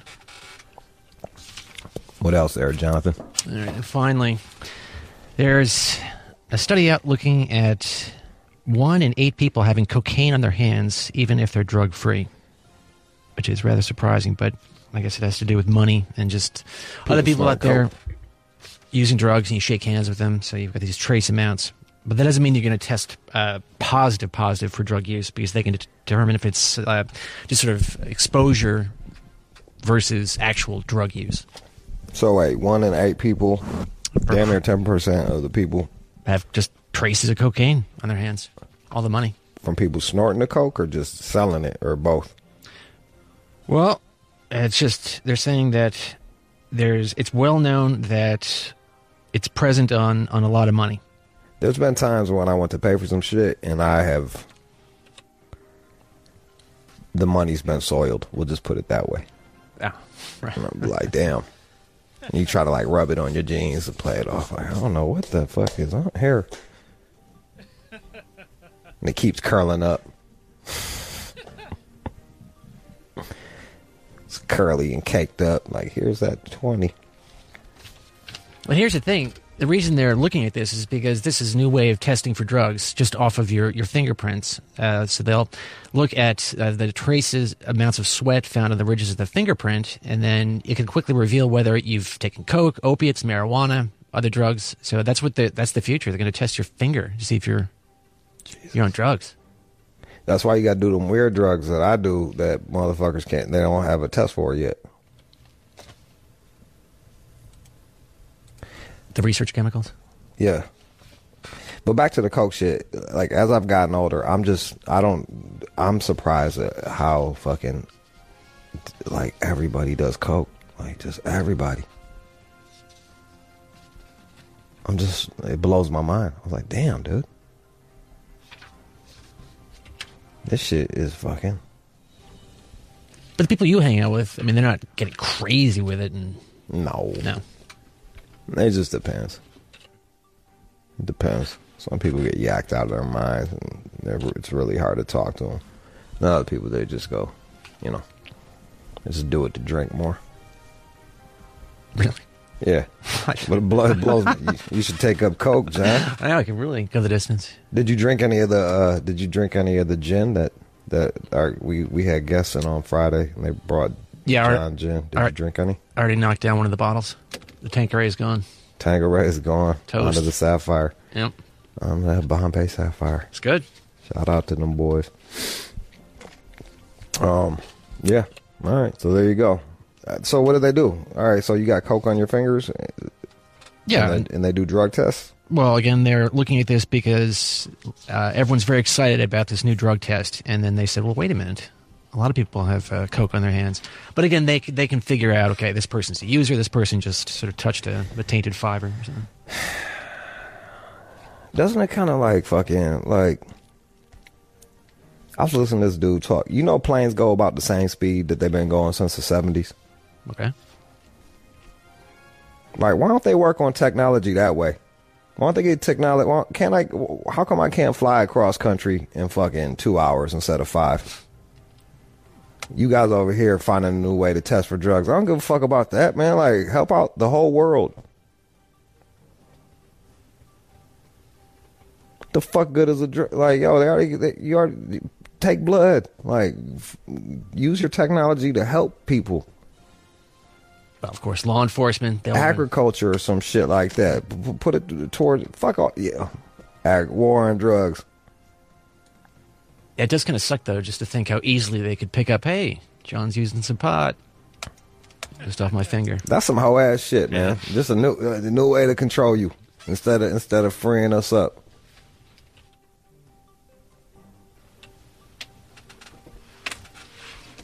What else there, Jonathan? All right, and finally, there's a study out looking at one in eight people having cocaine on their hands, even if they're drug free, which is rather surprising. But I guess it has to do with money and just other people out there coke. using drugs, and you shake hands with them, so you've got these trace amounts. But that doesn't mean you're going to test uh, positive, positive for drug use because they can determine if it's uh, just sort of exposure versus actual drug use. So wait, one in eight people, damn near ten percent of the people have just traces of cocaine on their hands. All the money. from people snorting the coke or just selling it or both. Well, it's just they're saying that there's it's well known that it's present on on a lot of money. There's been times when I went to pay for some shit and I have the money's been soiled. We'll just put it that way. Yeah, right. And I'm like, damn. And you try to like rub it on your jeans and play it off. Like, I don't know what the fuck is on here. And it keeps curling up. it's curly and caked up. Like, here's that 20. But here's the thing: the reason they're looking at this is because this is a new way of testing for drugs just off of your, your fingerprints. Uh, so they'll look at uh, the traces, amounts of sweat found on the ridges of the fingerprint, and then it can quickly reveal whether you've taken coke, opiates, marijuana, other drugs. So that's what the that's the future. They're going to test your finger to see if you're you're on drugs. That's why you got to do them weird drugs that I do that motherfuckers can't. They don't have a test for yet. The research chemicals. Yeah. But back to the coke shit. Like as I've gotten older, I'm just I don't I'm surprised at how fucking like everybody does coke. Like just everybody. I'm just it blows my mind. I was like, damn, dude. This shit is fucking But the people you hang out with, I mean, they're not getting crazy with it, and no, no. It just depends. It depends. Some people get yacked out of their minds, and they're- it's really hard to talk to them. And other people, they just go, you know, just do it to drink more. Really? Yeah. but it blows. It blows you, you should take up coke, John. I know I can really go the distance. Did you drink any of the? Uh, did you drink any of the gin that that our, we we had guests in on Friday, and they brought Yeah, John gin? Did you drink any? I already knocked down one of the bottles. The Tanqueray is gone. Tanqueray is gone. Toast. Under the sapphire. Yep. Um, that Bombay sapphire. It's good. Shout out to them boys. Um, yeah. All right. So there you go. Uh, So what did they do? All right. So you got coke on your fingers. Yeah. And, they, and they do drug tests. Well, again, they're looking at this because uh, everyone's very excited about this new drug test, and then they said, "Well, wait a minute. A lot of people have uh, coke on their hands." But again, they they can figure out, okay, this person's a user. This person just sort of touched a, a tainted fiber or something. Doesn't it kind of like fucking like? I was listening to this dude talk. You know, planes go about the same speed that they've been going since the seventies. Okay. Like, why don't they work on technology that way? Why don't they get technology? Why, can't I? How come I can't fly across country in fucking two hours instead of five? You guys over here finding a new way to test for drugs. I don't give a fuck about that, man. Like, help out the whole world. The fuck good is a drug? Like, yo, they already, they, you already take blood. Like, f- use your technology to help people. Well, of course, law enforcement. They'll agriculture or some shit like that. P- Put it toward fuck all yeah, Ag- war on drugs. Yeah, it does kind of suck though, just to think how easily they could pick up. Hey, John's using some pot. Just off my finger. That's some hoe ass shit, man. Just a new uh, a new way to control you instead of instead of freeing us up.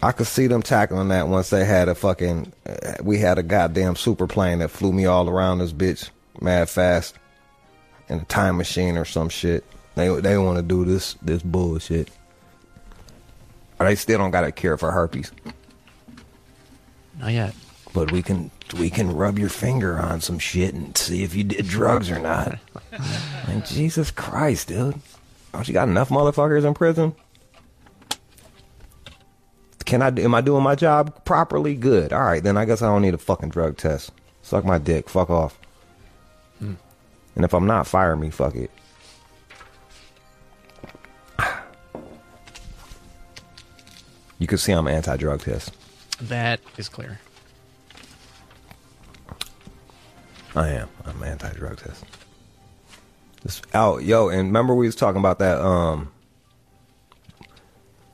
I could see them tackling that once they had a fucking. Uh, we had a goddamn super plane that flew me all around this bitch mad fast, in a time machine or some shit. They they want to do this this bullshit. They still don't got a cure for herpes. Not yet. But we can we can rub your finger on some shit and see if you did drugs or not. and Jesus Christ, dude! Don't you got enough motherfuckers in prison? Can I? Am I doing my job properly? Good. All right, then I guess I don't need a fucking drug test. Suck my dick. Fuck off. Hmm. And if I'm not, fire me. Fuck it. You can see I'm anti-drug test. That is clear. I am. I'm anti-drug test. This, oh, yo, and remember we was talking about that. Um,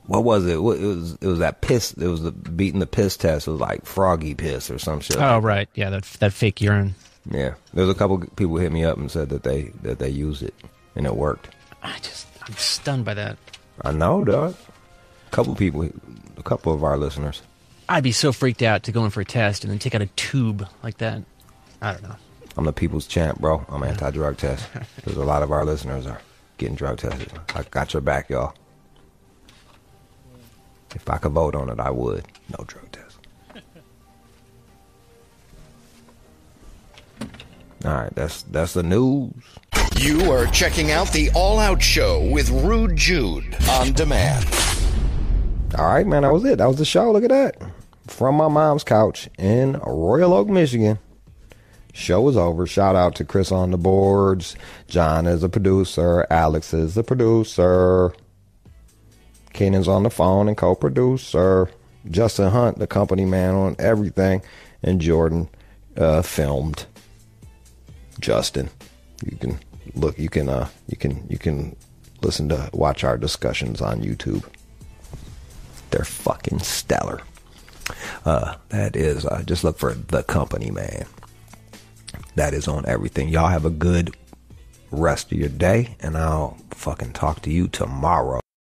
what was it? What, it was it was that piss. It was the beating the piss test. It was like froggy piss or some shit. Oh, right. Yeah, that that fake urine. Yeah, there was a couple people hit me up and said that they that they used it and it worked. I just I'm stunned by that. I know, dog. A couple people, a couple of our listeners. I'd be so freaked out to go in for a test and then take out a tube like that. I don't know. I'm the people's champ, bro. I'm anti-drug test. There's a lot of our listeners are getting drug tested. I got your back, y'all. If I could vote on it, I would. No drug test. All right, that's that's the news. You are checking out the All Out Show with Rude Jude on demand. All right, man, that was it. That was the show. Look at that. From my mom's couch in Royal Oak, Michigan. Show is over. Shout out to Chris on the boards. John is a producer. Alex is the producer. Keenan's on the phone and co-producer. Justin Hunte, the company man on everything, and Jordan uh, filmed. Justin, you can look. You can. Uh, you can. You can listen to watch our discussions on YouTube. They're fucking stellar. Uh, that is. Uh, just look for the company man. That is on everything. Y'all have a good rest of your day, and I'll fucking talk to you tomorrow.